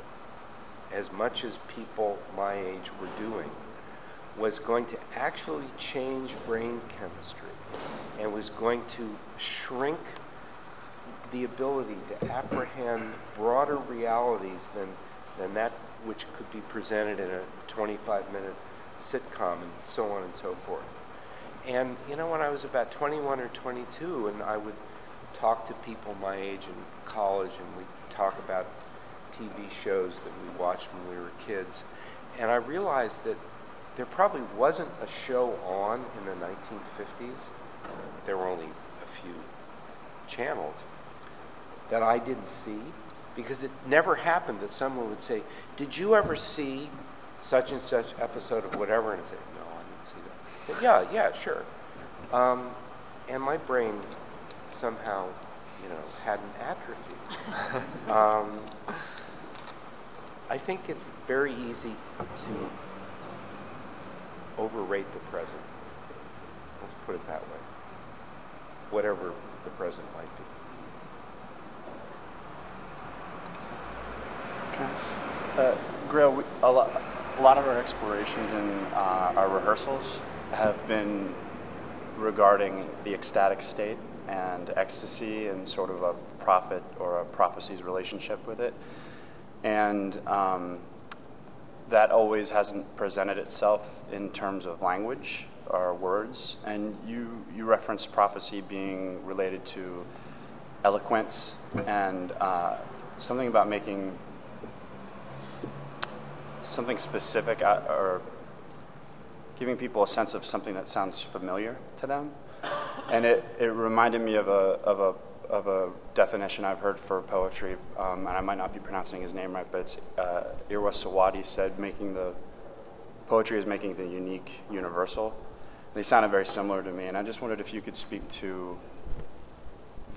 S2: as much as people my age were doing, was going to actually change brain chemistry and was going to shrink the ability to apprehend broader realities than, than that which could be presented in a 25 minute sitcom and so on and so forth. And you know, when I was about 21 or 22, and I would talk to people my age in college, and we'd talk about TV shows that we watched when we were kids, and I realized that there probably wasn't a show on in the 1950s. There were only a few channels that I didn't see because it never happened that someone would say, Did you ever see such and such episode of whatever? And I'd say, No, I didn't see that. Said, yeah, yeah, sure. Um, and my brain somehow, you know, had an atrophy. um, I think it's very easy to overrate the present. Let's put it that way. Whatever the present might be.
S9: Uh, Greil, a, lot, a lot of our explorations in uh, our rehearsals have been regarding the ecstatic state and ecstasy and sort of a prophet or a prophecy's relationship with it. And um, that always hasn't presented itself in terms of language or words. And you, you referenced prophecy being related to eloquence and uh, something about making something specific uh, or giving people a sense of something that sounds familiar to them. And it, it reminded me of a, of, a, of a definition I've heard for poetry, um, and I might not be pronouncing his name right, but it's uh, Irwa Sawadi said making the poetry is making the unique universal. They sounded very similar to me, and I just wondered if you could speak to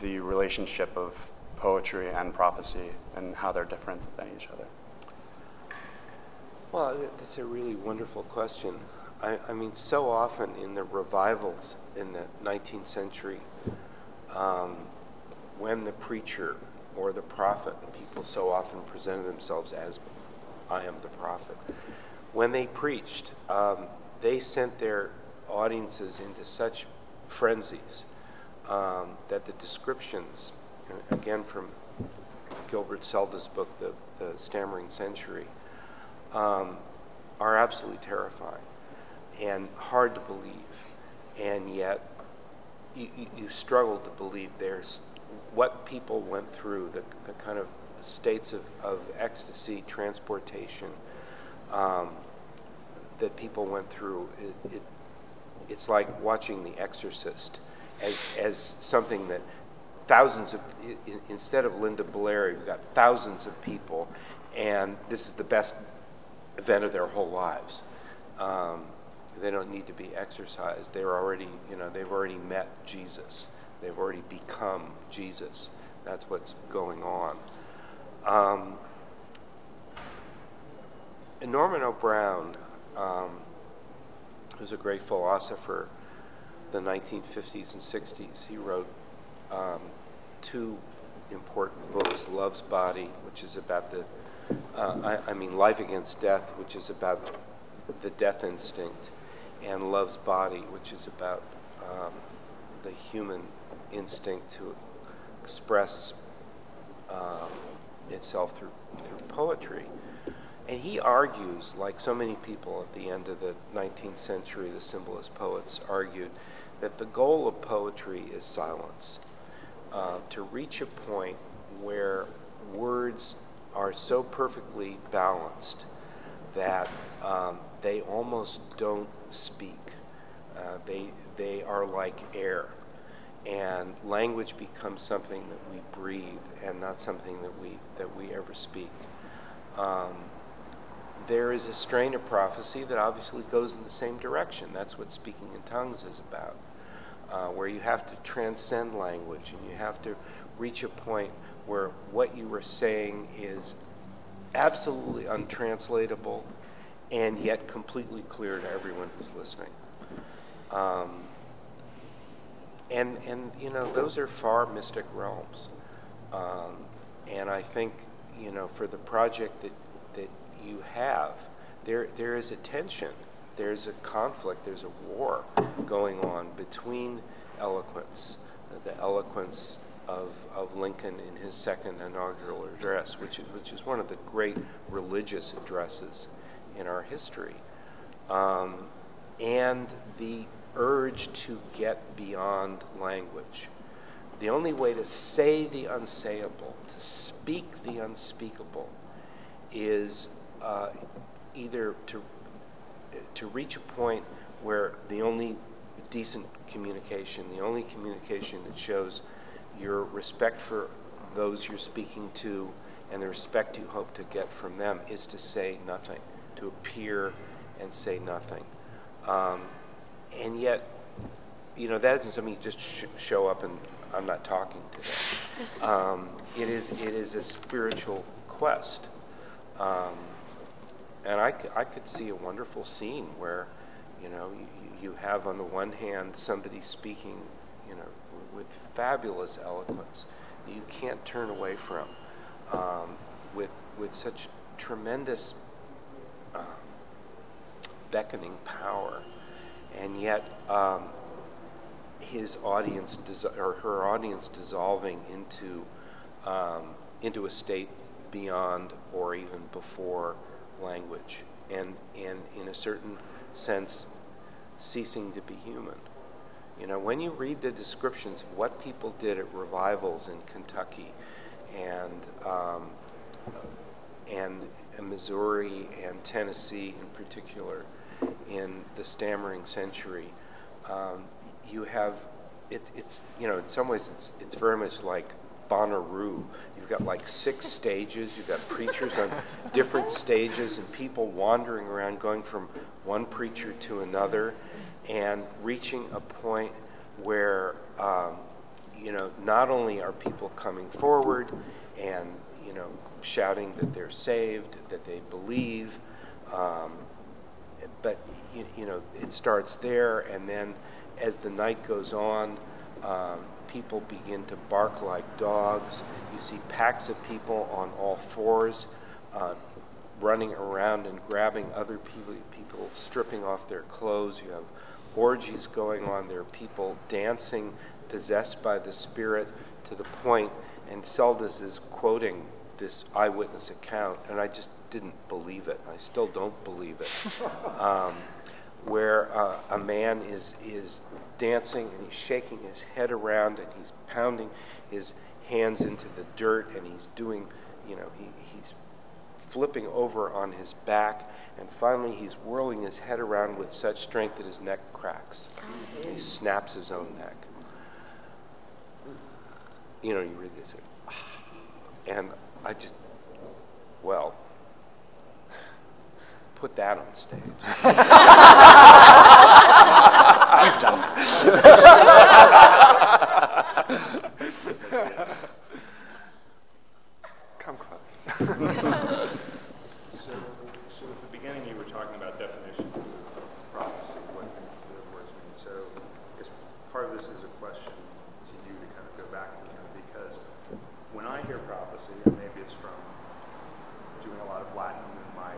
S9: the relationship of poetry and prophecy and how they're different than each other.
S2: Well, that's a really wonderful question. I, I mean, so often in the revivals in the 19th century, um, when the preacher or the prophet, and people so often presented themselves as, I am the prophet, when they preached, um, they sent their audiences into such frenzies um, that the descriptions, again from Gilbert Seldes' book, The, the Stammering Century, um, are absolutely terrifying and hard to believe. And yet, you, you, struggle to believe there's what people went through, the, the kind of states of, of ecstasy, transportation um, that people went through. It, it, it's like watching The Exorcist as, as something that thousands of, instead of Linda Blair, you've got thousands of people, and this is the best event of their whole lives. Um, they don't need to be exercised. They're already, you know, they've already met Jesus. They've already become Jesus. That's what's going on. Um, Norman O. Brown, um, who's a great philosopher, the 1950s and 60s, he wrote um, two important books, Love's Body, which is about the uh, I, I, mean, Life Against Death, which is about the death instinct, and Love's Body, which is about um, the human instinct to express um, itself through, through poetry. And he argues, like so many people at the end of the 19th century, the symbolist poets argued, that the goal of poetry is silence. Uh, to reach a point where words are so perfectly balanced that um, they almost don't speak. Uh, they, they are like air. And language becomes something that we breathe and not something that we, that we ever speak. um, there is a strain of prophecy that obviously goes in the same direction. That's what speaking in tongues is about, uh, where you have to transcend language and you have to reach a point where what you are saying is absolutely untranslatable and yet completely clear to everyone who's listening. Um, and, and, you know, those are far mystic realms. Um, and I think, you know, for the project that, that you have, there, there is a tension, there's a conflict, there's a war going on between eloquence, the eloquence of, of Lincoln in his second inaugural address, which is, which is one of the great religious addresses in our history, um, and the urge to get beyond language. The only way to say the unsayable, to speak the unspeakable, is uh, either to, to reach a point where the only decent communication, the only communication that shows your respect for those you're speaking to and the respect you hope to get from them is to say nothing, to appear and say nothing. Um, and yet, you know, that isn't something you just sh show up and I'm not talking today. Um, it is it is a spiritual quest, um, and I, I could see a wonderful scene where, you know, you, you have on the one hand somebody speaking, you know, with fabulous eloquence that you can't turn away from, um, with with such tremendous um, beckoning power, and yet um, his audience or her audience dissolving into um, into a state beyond or even before language, and and in a certain sense, ceasing to be human. You know, when you read the descriptions of what people did at revivals in Kentucky, and um, and Missouri and Tennessee in particular, in the stammering century, um, you have it, it's you know in some ways it's it's very much like Bonnaroo. You've got like six stages. You've got preachers on different stages and people wandering around, going from one preacher to another, and reaching a point where um, you know not only are people coming forward and you know shouting that they're saved, that they believe. Um, but you, you know it starts there, and then as the night goes on, um, people begin to bark like dogs. You see packs of people on all fours uh, running around and grabbing other people, people stripping off their clothes. You have orgies going on. There are people dancing, possessed by the Spirit to the point, and Seldes is quoting this eyewitness account, and I just didn't believe it. I still don't believe it. Um, where uh, a man is, is dancing and he's shaking his head around and he's pounding his hands into the dirt and he's doing, you know, he, he's flipping over on his back and finally he's whirling his head around with such strength that his neck cracks. He snaps his own neck. You know, you read this, and I just, well, put that on stage.
S10: We've done that.
S3: Come close.
S11: so, so at the beginning you were talking about definitions of prophecy, what the words mean. So, I guess part of this is a question to you to kind of go back to, you know, because when I hear prophecy, and maybe it's from doing a lot of Latin in my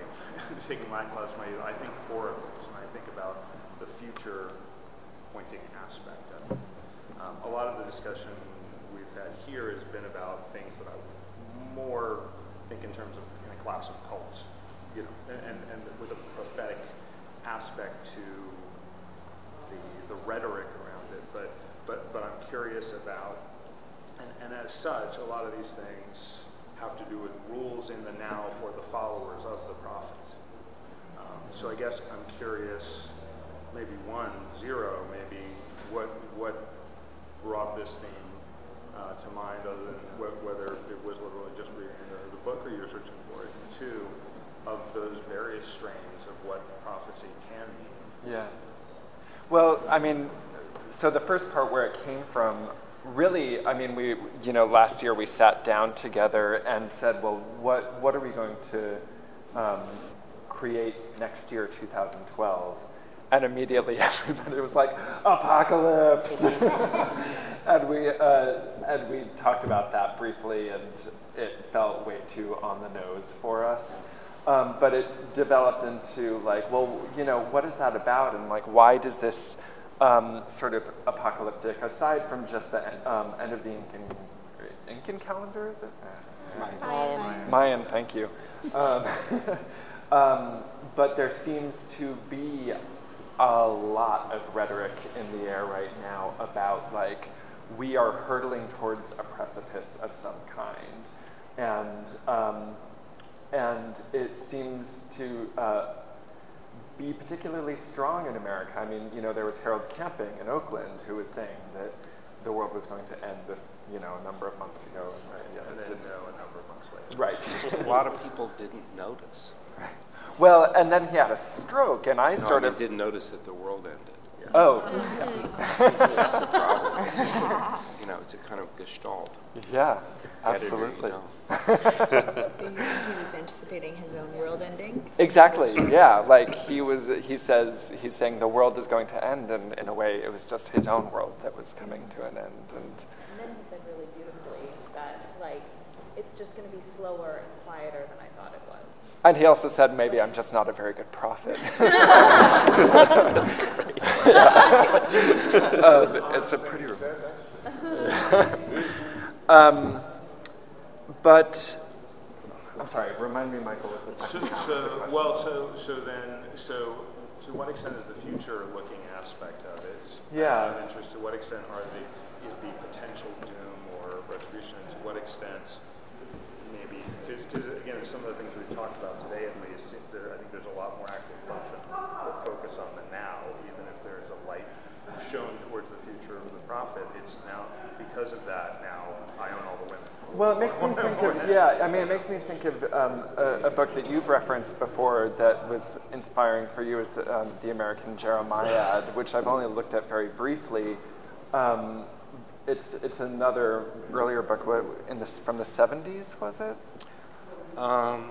S11: taking Latin class in my youth, I think oracles, and I think about the future pointing aspect of it. Um, a lot of the discussion we've had here has been about things that I more think in terms of in a class of cults, you know, and, and with a prophetic aspect to the, the rhetoric around it. But, but, but I'm curious about, and, and as such, a lot of these things have to do with rules in the now for the followers of the prophet. Um, so I guess I'm curious maybe one, zero, maybe what what brought this theme uh, to mind other than wh- whether it was literally just reading the, the book or you're searching for it. And two, of those various strains of what prophecy can be.
S3: Yeah. Well, I mean, so the first part where it came from, really, I mean, we, you know, last year we sat down together and said, well, what, what are we going to um, create next year, 2012? And immediately everybody was like, apocalypse. and we uh, and we talked about that briefly, and it felt way too on the nose for us. Um, but it developed into like, well, you know, what is that about, and like, why does this um, sort of apocalyptic, aside from just the um, end of the Incan Incan calendar, is it?
S12: Mayan.
S3: Mayan, thank you. Um, um, but there seems to be a lot of rhetoric in the air right now about like we are hurtling towards a precipice of some kind, and um, and it seems to uh, be particularly strong in America. I mean, you know, there was Harold Camping in Oakland who was saying that the world was going to end, you know, a number of months ago. And, yeah,
S11: And then
S3: didn't.
S11: know a number of months later.
S3: Right.
S2: Just a lot of people didn't notice.
S3: Well, and then he had a stroke, and I
S2: No,
S3: sort
S2: I
S3: of
S2: didn't notice that the world ended. Yeah.
S3: Oh.
S2: That's the problem. It's just, you know, it's a kind of gestalt.
S3: Yeah,
S2: Get it or you
S3: absolutely.
S2: don't.
S12: You think he was anticipating his own world ending?
S3: Exactly. Yeah, like he was. He says he's saying the world is going to end, and in a way, it was just his own world that was coming to an end. And
S13: And then he said really beautifully that like it's just going to be slower and quieter than I thought it was.
S3: And he also said maybe I'm just not a very good prophet. That's great. Yeah. Um, it's a pretty. um, but I'm sorry. Remind me, Michael, what the
S11: So,
S3: second half of the
S11: so
S3: question
S11: well, so so then, so to what extent is the future-looking aspect of it?
S3: Yeah.
S11: of interest? To what extent are the is the potential doom or retribution? To what extent, because again, some of the things we've talked about today, at least, there, I think there's a lot more active function or focus on the now, even if there's a light shown towards the future of the prophet. It's now because of that. Now I own all the women.
S3: Well, it makes me think of, yeah, I mean, it makes me think of um, a, a book that you've referenced before that was inspiring for you is um, The American Jeremiah, which I've only looked at very briefly. Um, it's, it's another earlier book what, in this, from the 70s, was it?
S2: Um,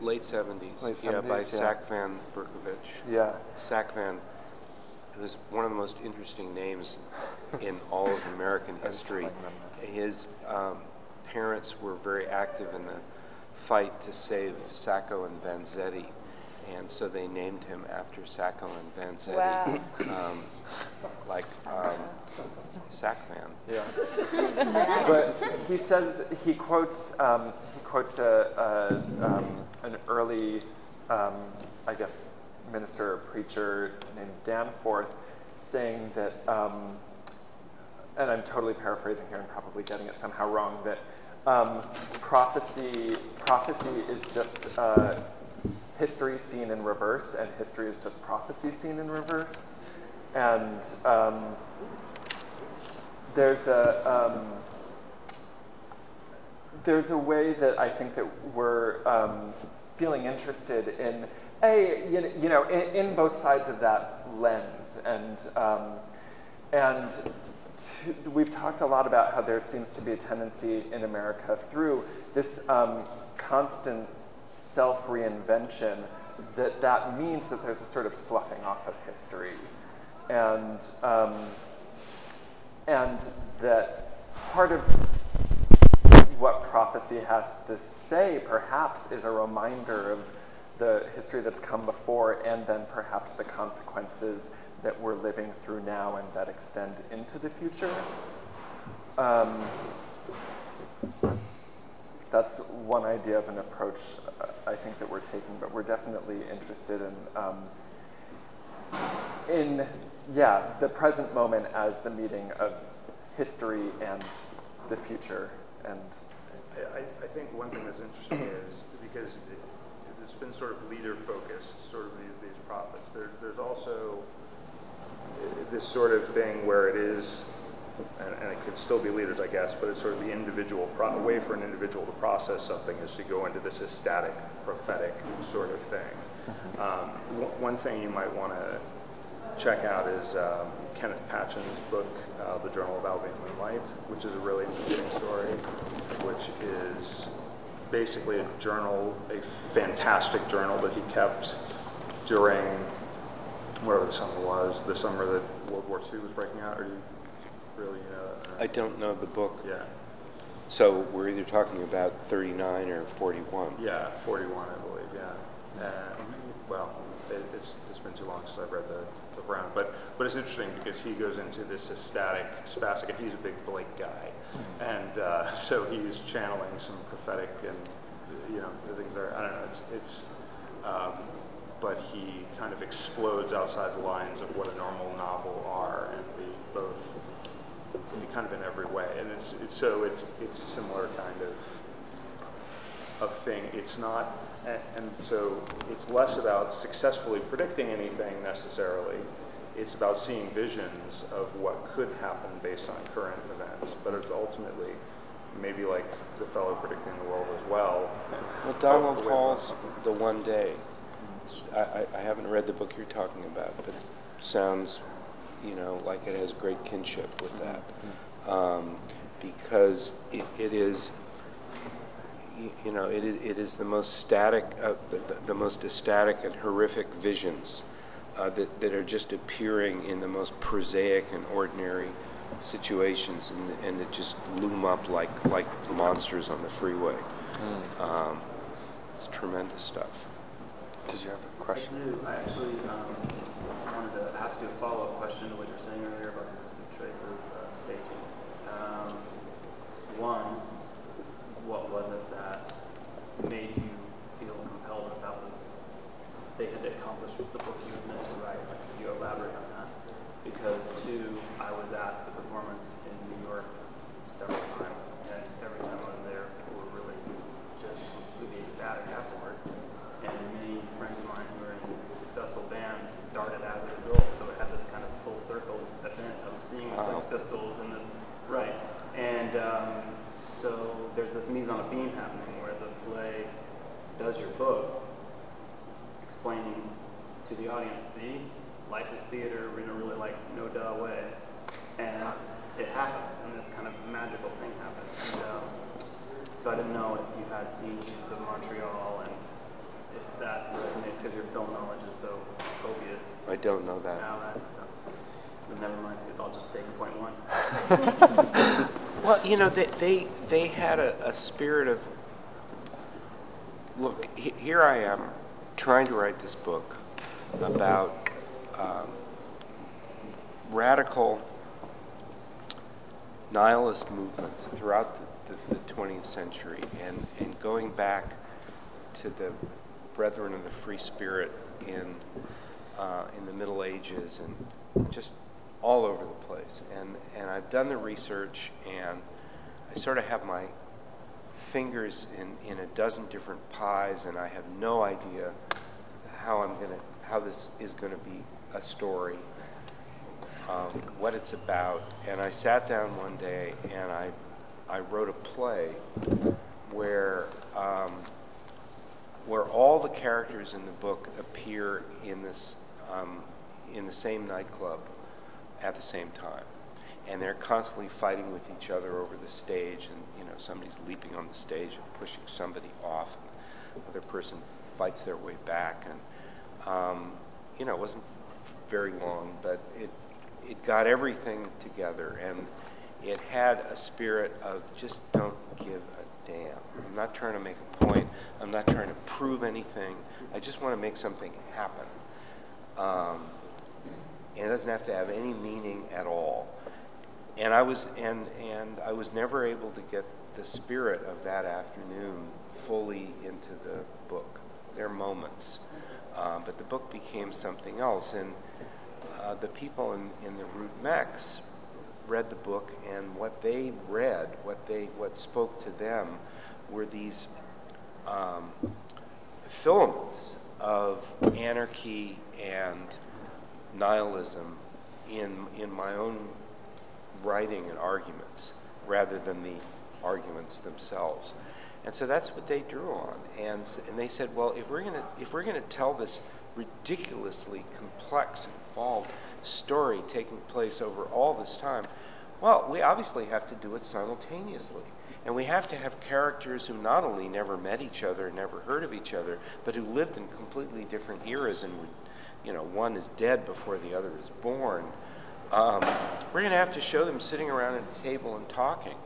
S2: late 70s.
S3: Late
S2: yeah, by
S3: 70s, yeah.
S2: Sacvan Bercovitch.
S3: Yeah.
S2: Sacvan was one of the most interesting names in all of American history. His um, parents were very active in the fight to save Sacco and Vanzetti. And so they named him after Sacco and Vanzetti,
S14: Wow.
S2: um, like um, Sacvan.
S3: Yeah. but he says he quotes um, he quotes a, a um, an early um, I guess minister or preacher named Danforth saying that um, and I'm totally paraphrasing here and probably getting it somehow wrong that um, prophecy prophecy is just uh, history seen in reverse and history is just prophecy seen in reverse. And um, there's a um, there's a way that I think that we're um, feeling interested in a you know, in, in both sides of that lens. And um, and to, we've talked a lot about how there seems to be a tendency in America through this um, constant self reinvention that that means that there's a sort of sloughing off of history and um, and that part of what prophecy has to say perhaps is a reminder of the history that's come before and then perhaps the consequences that we're living through now and that extend into the future. Um, that's one idea of an approach I think that we're taking, but we're definitely interested in um, in yeah the present moment as the meeting of history and the future and
S11: I, I- think one thing that's interesting is because it, it's been sort of leader focused, sort of these, these prophets. There, there's also this sort of thing where it is and, and it could still be leaders, I guess, but it's sort of the individual, way for an individual to process something is to go into this ecstatic, prophetic sort of thing. Um, one- thing you might want to check out is um, Kenneth Patchen's book, uh, The Journal of Albion Moonlight, which is a really interesting story, which is basically a journal, a fantastic journal that he kept during whatever the summer was, the summer that World War II was breaking out. You
S2: I don't know the book.
S11: Yeah.
S2: So we're either talking about 39 or 41.
S11: Yeah, 41, I believe. Yeah. Uh, well, it, it's it's been too long since I've read the, the Brown, but but it's interesting because he goes into this ecstatic, spastic, and he's a big Blake guy, and uh, so he's channeling some prophetic and you know the things there. I don't know. It's it's. Um, but he kind of explodes outside the lines of what a normal novel are, and be both kind of in every way. And it's, it's so it's it's a similar kind of of thing. It's not, and, and so it's less about successfully predicting anything necessarily. It's about seeing visions of what could happen based on current events. But it's ultimately maybe like the fellow predicting the world as well.
S2: Well, Donald Hall's The One Day. I haven't read the book you're talking about, but it sounds, you know, like it has great kinship with that. Um, because it, it is, y- you know, it is, it is the most static, uh, the, the- the most ecstatic and horrific visions uh, that, that are just appearing in the most prosaic and ordinary situations and, and that just loom up like, like monsters on the freeway. Um, it's tremendous stuff.
S9: Did you have a question?
S6: I do. I actually um, wanted to ask you a follow-up question to what you were saying earlier about the Lipstick Traces uh, staging. Um, one, what was it that made you feel compelled that that was they had accomplished the book you had meant to write? Like, could you elaborate on that? Because two, I was at the performance in New York several times, and every time I was there, people were really just completely ecstatic afterwards. And many friends of mine who are in successful bands started as a result, so it had this kind of full circle event of seeing the Sex
S2: Wow.
S6: Pistols and this, right. And um, so there's this mise en abîme happening where the play does your book, explaining to the audience, see, life is theater we're in a really like no duh way, and it happens, and this kind of magical thing happens. And, um, so I didn't know if you had seen Jesus of Montreal and if that resonates because your film knowledge is so copious.
S2: I don't know that.
S6: Now that, so, but never mind. I'll just take point one.
S2: Well, you know, they, they, they had a, a spirit of, look, he- here I am trying to write this book about um, radical nihilist movements throughout the, the, the 20th century and, and going back to the Brethren of the Free Spirit in, uh, in the Middle Ages and just all over the place. And, and I've done the research and I sort of have my fingers in, in a dozen different pies and I have no idea how I'm to, how this is going to be a story, um, what it's about. And I sat down one day and I, I wrote a play where, um, where all the characters in the book appear in this, um, in the same nightclub at the same time. And they're constantly fighting with each other over the stage, and you know somebody's leaping on the stage and pushing somebody off, and the other person fights their way back, and um, you know it wasn't very long, but it it got everything together, and it had a spirit of just don't give a damn. I'm not trying to make a point. I'm not trying to prove anything. I just want to make something happen. Um, and it doesn't have to have any meaning at all. And I was and and I was never able to get the spirit of that afternoon fully into the book. There are moments, uh, but the book became something else. And uh, the people in, in the Rude Mechs read the book, and what they read, what they what spoke to them, were these um, filaments of anarchy and nihilism in in my own writing and arguments rather than the arguments themselves. And so that's what they drew on. And, and they said, well, if we're going to if we're to tell this ridiculously complex, and involved story taking place over all this time, well, we obviously have to do it simultaneously. And we have to have characters who not only never met each other, never heard of each other, but who lived in completely different eras and would, you know, one is dead before the other is born. Um, we're going to have to show them sitting around at a table and talking,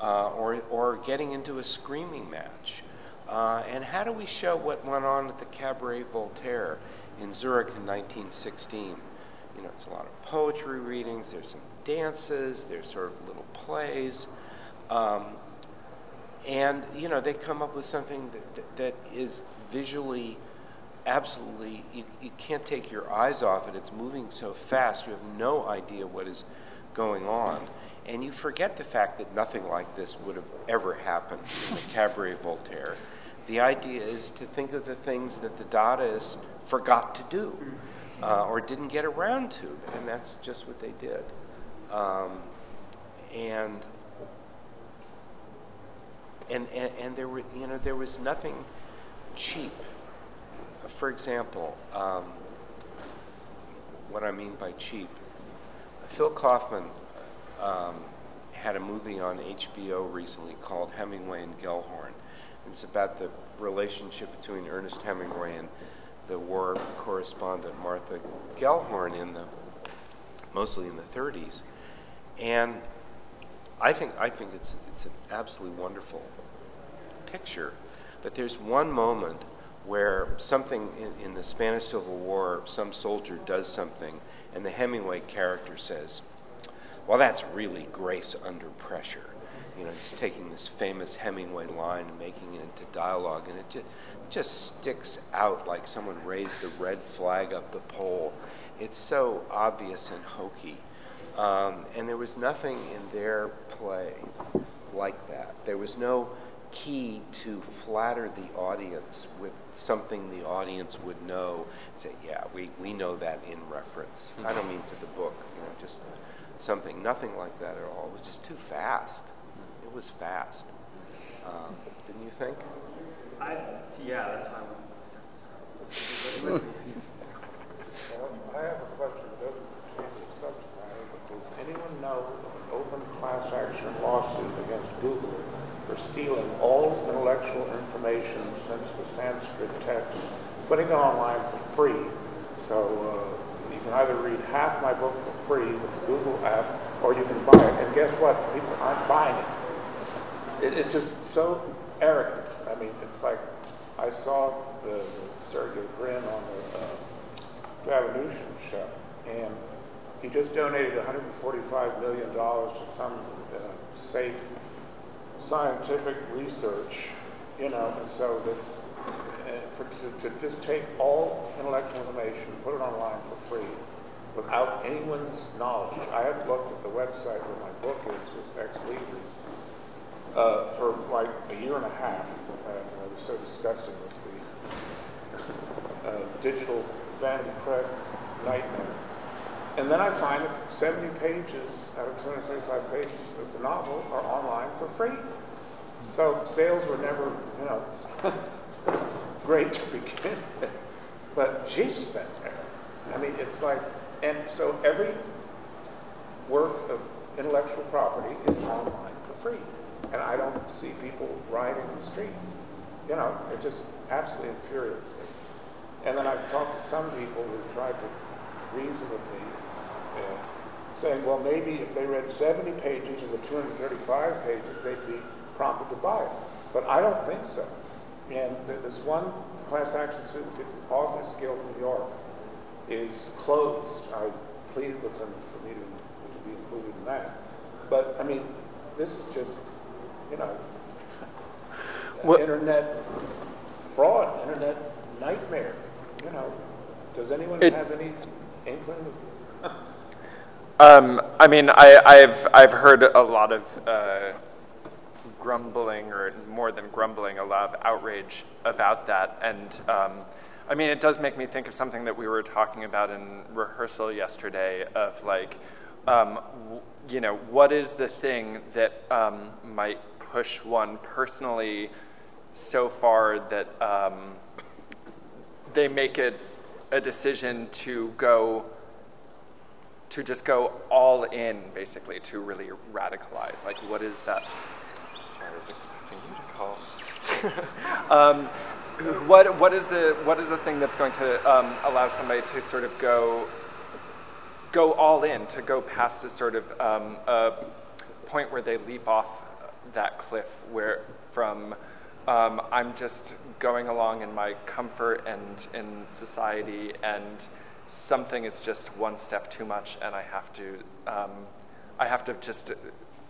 S2: uh, or, or getting into a screaming match. Uh, and how do we show what went on at the Cabaret Voltaire in Zurich in 1916? You know, there's a lot of poetry readings, there's some dances, there's sort of little plays. Um, and, you know, they come up with something that, that, that is visually absolutely, you, you can't take your eyes off it. It's moving so fast, you have no idea what is going on. And you forget the fact that nothing like this would have ever happened in the Cabaret Voltaire. The idea is to think of the things that the Dadaists forgot to do uh, or didn't get around to, and that's just what they did. Um, and, and, and, and there were, you know, there was nothing cheap. For example, um, what I mean by cheap, Phil Kaufman um, had a movie on HBO recently called Hemingway and Gellhorn. It's about the relationship between Ernest Hemingway and the war correspondent Martha Gellhorn in the mostly in the 30s. And I think I think it's it's an absolutely wonderful picture. But there's one moment where something in, in the Spanish Civil War, some soldier does something, and the Hemingway character says, "Well, that's really grace under pressure." You know, just taking this famous Hemingway line and making it into dialogue, and it just, just sticks out like someone raised the red flag up the pole. It's so obvious and hokey. Um, and there was nothing in their play like that. There was no key to flatter the audience with something the audience would know. Say, yeah, we, we know that in reference. I don't mean to the book, you know, just something, nothing like that at all. It was just too fast. It was fast. Um, didn't you think?
S6: I, yeah, that's why I wanted to
S5: Well, I have a question that doesn't pertain to the subject matter, but does anyone know of an open class action lawsuit against Google for stealing all intellectual information since the Sanskrit text, putting it online for free? So uh, you can either read half my book for free with the Google app, or you can buy it. And guess what? People aren't buying it. it it's just so arrogant. I mean, it's like I saw the, the Sergey Brin on the uh, Gavanushin show, and he just donated $145 million to some uh, safe scientific research, you know, and so this, for, to, to just take all intellectual information, put it online for free, without anyone's knowledge. I have looked at the website where my book is with Xlibris uh, for like a year and a half. And I was so disgusted with the uh, digital Vanity Press nightmare. And then I find that 70 pages out of 235 pages of the novel are online for free. So sales were never, you know, great to begin with. But Jesus, that's epic. I mean, it's like, and so every work of intellectual property is online for free. And I don't see people rioting the streets. You know, it just absolutely infuriates me. And then I've talked to some people who tried to reason with me, saying, well, maybe if they read 70 pages of the 235 pages, they'd be prompted to buy it. But I don't think so. And this one class action suit, the Authors Guild of New York, is closed. I pleaded with them for me to, to be included in that. But, I mean, this is just, you know, internet fraud, internet nightmare. You know, does anyone
S3: It-
S5: have any inkling of?
S3: Um, I mean, I, I've I've heard a lot of uh, grumbling, or more than grumbling, a lot of outrage about that, and um, I mean, it does make me think of something that we were talking about in rehearsal yesterday. Of like, um, you know, what is the thing that um, might push one personally so far that um, they make it a decision to go to just go all in basically to really radicalize. Like what is that? Sorry i was expecting you to call. Um, what, what, is the, what is the thing that's going to um, allow somebody to sort of go, go all in, to go past a sort of um, a point where they leap off that cliff where from um, I'm just going along in my comfort and in society and something is just one step too much and I have to, um, I have to just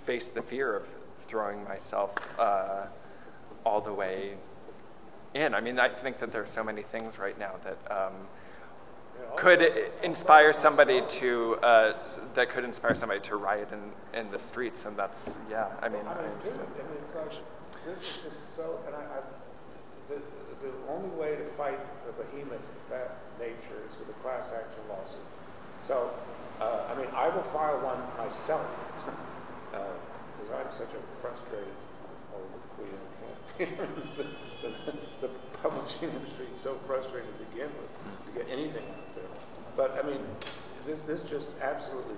S3: face the fear of throwing myself uh, all the way in. I mean, I think that there are so many things right now that um, could inspire somebody to uh, that could inspire somebody to riot in, in the streets, and that's yeah. I mean, I understand.
S5: And it's like this is just so, and I, I the, the only way to fight the behemoth of that nature is with a class action lawsuit. So, uh, I mean, I will file one myself because uh, I'm such a frustrated old queen. the, the, the publishing industry is so frustrating to begin with to get anything out there. But I mean, this this just absolutely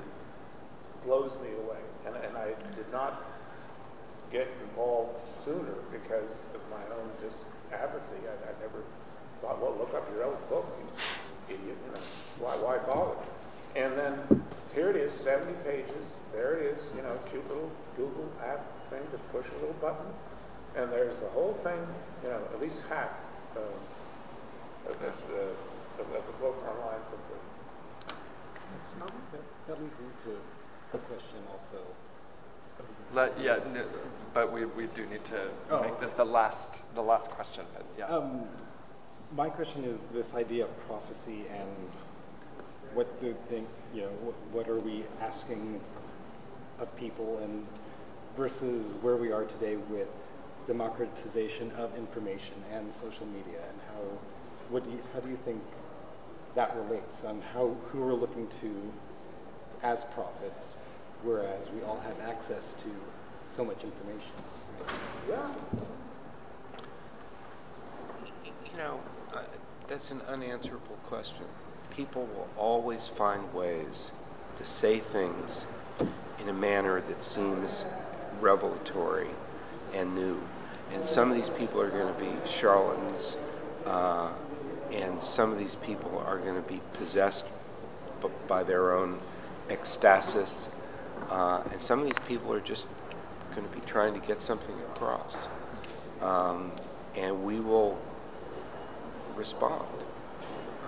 S5: blows me away, and and I did not get involved sooner because of my own just apathy. I, I never thought, well, look up your own book, idiot. You know, why why bother? And then here it is, 70 pages. There it is, you know, cute little Google app thing. Just push a little button and there's the whole thing, you know, at least half uh, of, of, uh, of, of the book online for free.
S15: That, that leads me to a question also.
S3: Let, yeah, no, but we, we do need to
S15: Oh,
S3: make this the last the last question. But yeah.
S15: Um, my question is this idea of prophecy and what the thing, you know, what, are we asking of people and versus where we are today with democratization of information and social media and how what do you, how do you think that relates on how who we're looking to as prophets whereas we all have access to so much information?
S5: Yeah.
S2: You know that's an unanswerable question people will always find ways to say things in a manner that seems revelatory and new. And some of these people are going to be charlatans, uh, and some of these people are going to be possessed by their own ecstasis, uh, and some of these people are just going to be trying to get something across. Um, and we will respond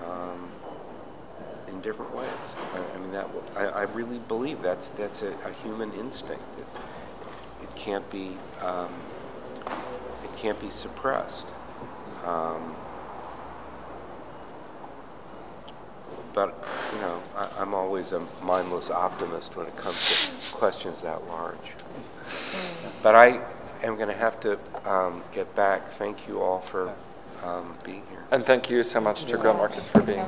S2: um, in different ways. I, I mean, that I, I really believe that's that's a, a human instinct. It, it can't be um, it can't be suppressed. Um, but you know, I, I'm always a mindless optimist when it comes to questions that large. But I am going to have to um, get back. Thank you all for um, being here.
S3: And thank you so much to Greil Marcus for being here.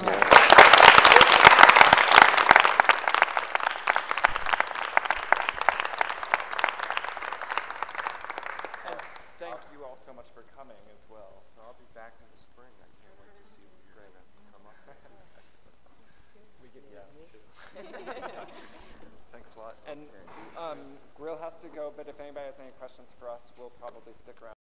S3: And thank you all so much for coming as well.
S2: So I'll be back in the spring. I can't wait to see you're come up with.
S3: We get yes too. Thanks a lot. And um, Greil has to go, but if anybody has any questions for us, we'll probably stick around.